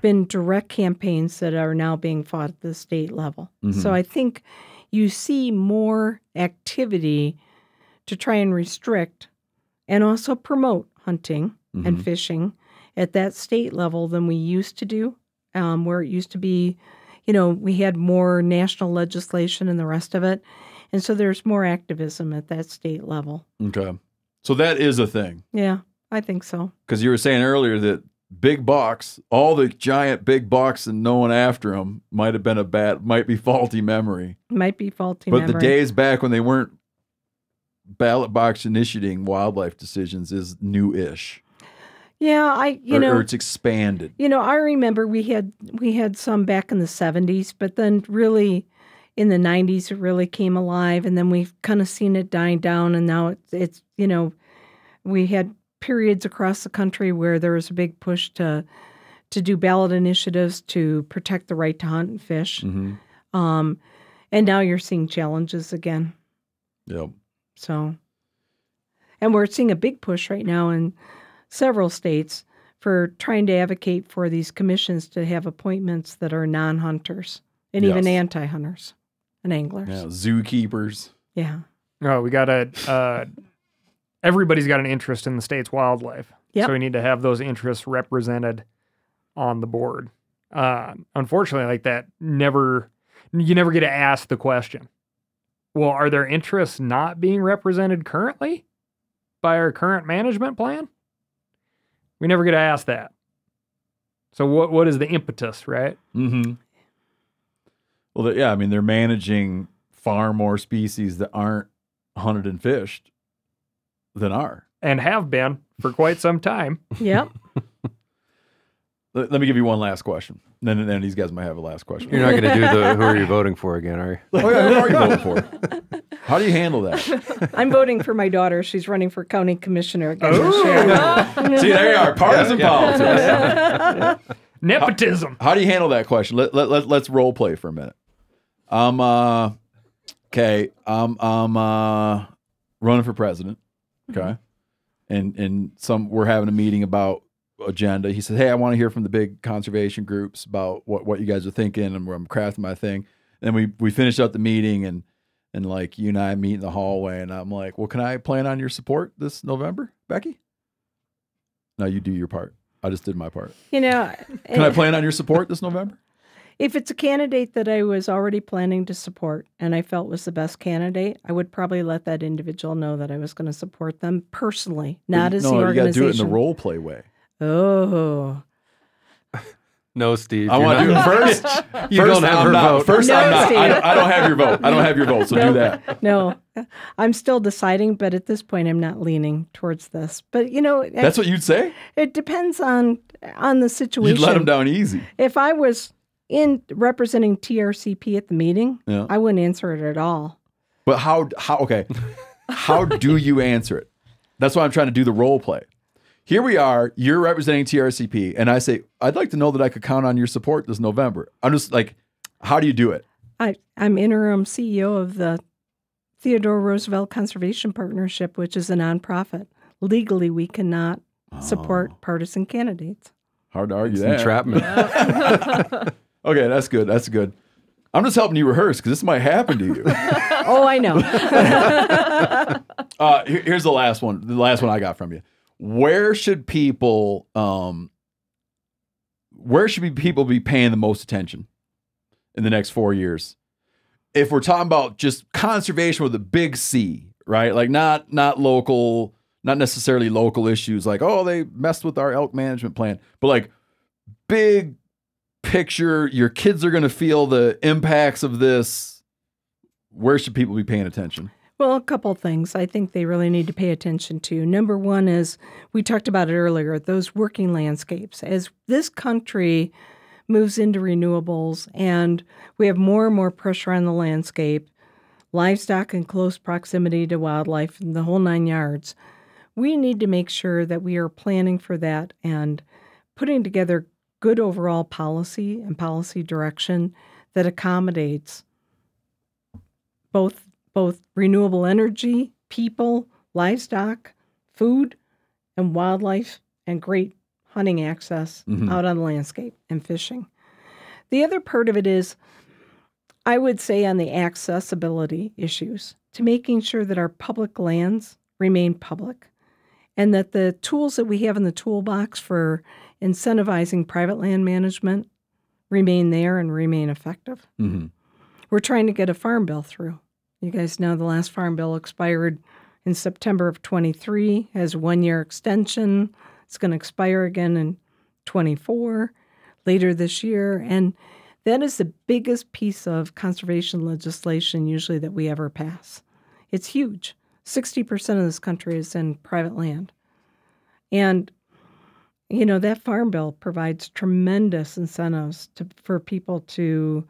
been direct campaigns that are now being fought at the state level. So I think you see more activity to try and restrict and also promote hunting and fishing at that state level than we used to do, um, where it used to be, you know, we had more national legislation and the rest of it. And so there's more activism at that state level. Okay. So that is a thing. Yeah, I think so. Because you were saying earlier that big bucks, all the giant big bucks and no one after them might have been a bad, might be faulty memory. Might be faulty but the days back when they weren't ballot box initiating wildlife decisions is new-ish. yeah, I you or, know or it's expanded. You know, I remember we had we had some back in the 70s, but then really in the 90s it really came alive and then we've kind of seen it dying down and now it's it's you know, we had periods across the country where there was a big push to to do ballot initiatives to protect the right to hunt and fish. Mm-hmm. Um and now you're seeing challenges again. Yep. So, and we're seeing a big push right now in several states for trying to advocate for these commissions to have appointments that are non hunters and even anti hunters and anglers. Yeah. Zookeepers. Yeah. Oh, we got a. Uh, everybody's got an interest in the state's wildlife, Yep. so we need to have those interests represented on the board. Uh, unfortunately, like that, never you never get to ask the question. Well, are their interests not being represented currently by our current management plan? We never get to ask that. So what what is the impetus, right? Mm-hmm. Well, yeah, I mean, they're managing far more species that aren't hunted and fished than are. And have been for quite some time. Yep. Let, let me give you one last question. Then, then these guys might have a last question. you're not going to do the who are you voting for again, are you? oh yeah, who are you voting for? How do you handle that? I'm voting for my daughter. She's running for county commissioner again Oh. this year. See, there you are, partisan politics. Nepotism. How do you handle that question? Let, let, let, let's role play for a minute. I'm uh okay, I'm I'm uh running for president. Okay. And and some we're having a meeting about agenda. He said, Hey, I want to hear from the big conservation groups about what, what you guys are thinking and where I'm crafting my thing. And we we finished up the meeting and and like you and I meet in the hallway and I'm like, Well, can I plan on your support this November, Becky? No, you do your part. I just did my part. You know, Can I plan on your support this November? if it's a candidate that I was already planning to support and I felt was the best candidate, I would probably let that individual know that I was going to support them personally, not as no, the you got to organization. do it in the role play way. Oh, No, Steve. I want to do it first. You first, don't have I'm her not. vote. First, No, I'm not. I don't, I don't have your vote. I don't have your vote. So No. do that. no. I'm still deciding, but at this point, I'm not leaning towards this. But you know, it, That's what you'd say. it depends on on the situation. You'd let him down easy. If I was in representing TRCP at the meeting, Yeah. I wouldn't answer it at all. But how? How? Okay. How do you answer it? That's why I'm trying to do the role play. Here we are. You're representing TRCP, and I say, I'd like to know that I could count on your support this November. I'm just like, how do you do it? I, I'm interim CEO of the Theodore Roosevelt Conservation Partnership, which is a nonprofit. Legally, we cannot support Oh. partisan candidates. Hard to argue It's that. entrapment. Okay, that's good. That's good. I'm just helping you rehearse because this might happen to you. Oh, I know. Uh, here- here's the last one. The last one I got from you. Where should people, um, where should be people be paying the most attention in the next four years? If we're talking about just conservation with a big C, right? Like not not local, not necessarily local issues. Like oh, they messed with our elk management plan, but like big picture. Your kids are going to feel the impacts of this. Where should people be paying attention? Well, a couple things I think they really need to pay attention to. Number one is we talked about it earlier those working landscapes. As this country moves into renewables and we have more and more pressure on the landscape, livestock in close proximity to wildlife, and the whole nine yards, we need to make sure that we are planning for that and putting together good overall policy and policy direction that accommodates both both renewable energy, people, livestock, food, and wildlife, and great hunting access Mhm. out on the landscape and fishing. The other part of it is, I would say, on the accessibility issues, to making sure that our public lands remain public and that the tools that we have in the toolbox for incentivizing private land management remain there and remain effective. Mm-hmm. We're trying to get a farm bill through. You guys know the last farm bill expired in September of 23, has one year extension. It's going to expire again in 24 later this year. And that is the biggest piece of conservation legislation usually that we ever pass. It's huge. 60% of this country is in private land. And you know that farm bill provides tremendous incentives to, for people to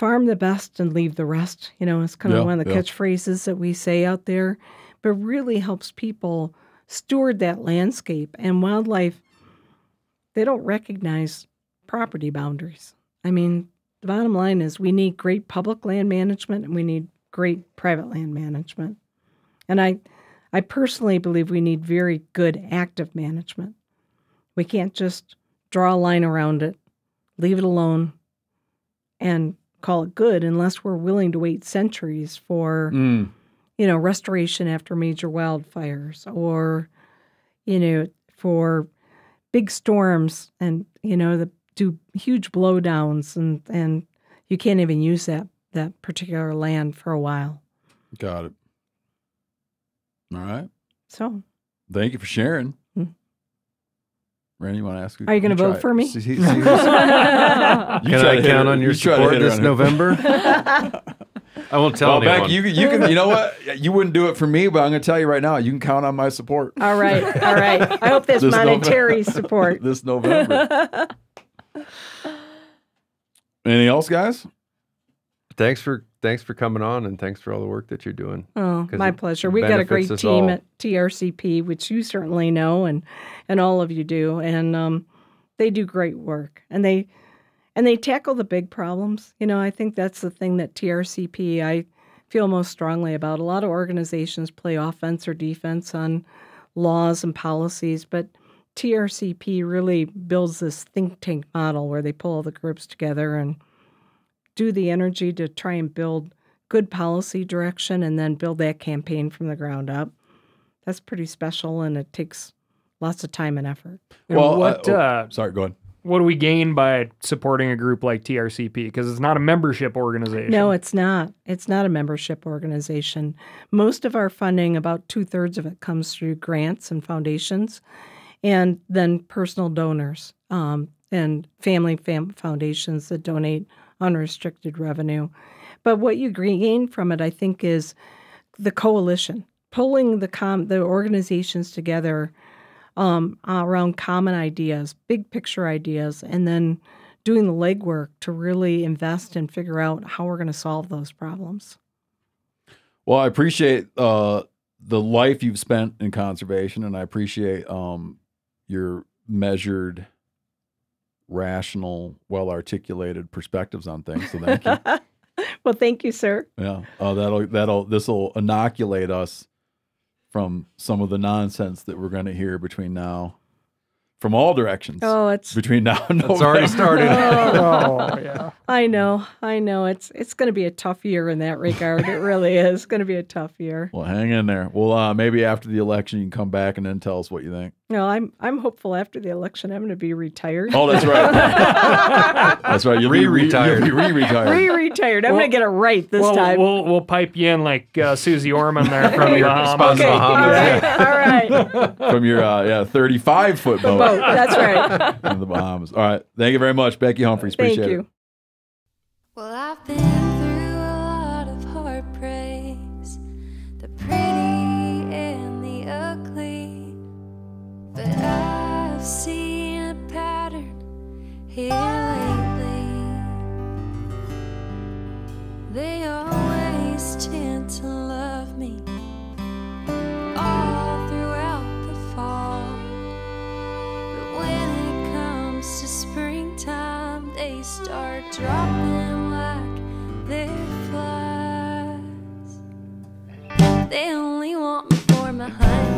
farm the best and leave the rest. You know, it's kind of Yeah, one of the yeah. catchphrases that we say out there, but really helps people steward that landscape and wildlife. They don't recognize property boundaries. I mean, the bottom line is we need great public land management and we need great private land management. And I I personally believe we need very good active management. We can't just draw a line around it, leave it alone, and call it good unless we're willing to wait centuries for, Mm. you know, restoration after major wildfires or, you know, for big storms and, you know, the do huge blowdowns and and you can't even use that that particular land for a while. Got it. All right. So Thank you for sharing. Randy, you want to ask? You. Are you gonna vote for me? See- see- see- you Can I count on your you support this November? I won't tell Well, anyone. Becky, you can, you can, you know what? You wouldn't do it for me, but I'm going to tell you right now, you can count on my support all right, all right. I hope there's This November. monetary support. this November. Anything else, guys? thanks for thanks for coming on and thanks for all the work that you're doing. Oh, my pleasure. We got a great team all. at TRCP, which you certainly know, and and all of you do. And um, they do great work, and they and they tackle the big problems. You know, I think that's the thing that TRCP I feel most strongly about. A lot of organizations play offense or defense on laws and policies, but TRCP really builds this think tank model where they pull all the groups together and do the energy to try and build good policy direction and then build that campaign from the ground up. That's pretty special and it takes lots of time and effort. And what oh, uh, sorry, go ahead. what do we gain by supporting a group like TRCP? Because it's not a membership organization. No, it's not. It's not a membership organization. Most of our funding, about two thirds of it, comes through grants and foundations, and then personal donors um, and family fam- foundations that donate unrestricted revenue. But what you gain from it, I think, is the coalition, pulling the com- the organizations together um, around common ideas, big picture ideas, and then doing the legwork to really invest and figure out how we're going to solve those problems. Well, I appreciate uh, the life you've spent in conservation, and I appreciate um, your measured, rational, well articulated perspectives on things. So thank you. well, thank you, sir. Yeah, uh, that'll that'll this will inoculate us from some of the nonsense that we're going to hear between now, from all directions. Oh, it's between now and It's already started. oh yeah. I know, I know. It's it's going to be a tough year in that regard. It really is going to be a tough year. Well, hang in there. Well, uh, maybe after the election, you can come back and then tell us what you think. No, I'm I'm hopeful after the election I'm going to be retired. Oh, that's right. that's right. You'll re- Re-retired. You'll be re-retired. Re-retired. I'm Well- going to get it right this Well, time. we'll we'll pipe you in like uh, Suze Orman there from the Your Bahamas. okay, Bahamas, right, all right. From your uh, yeah 35 foot boat Boat, that's right. in the Bahamas. All right. Thank you very much, Becky Humphries. Thank Appreciate you. it. Well, I've been through a lot of heartbreaks, the pretty and the ugly. But I've seen a pattern here lately. They always tend to love start dropping like they're flies. They only want me for my hunting.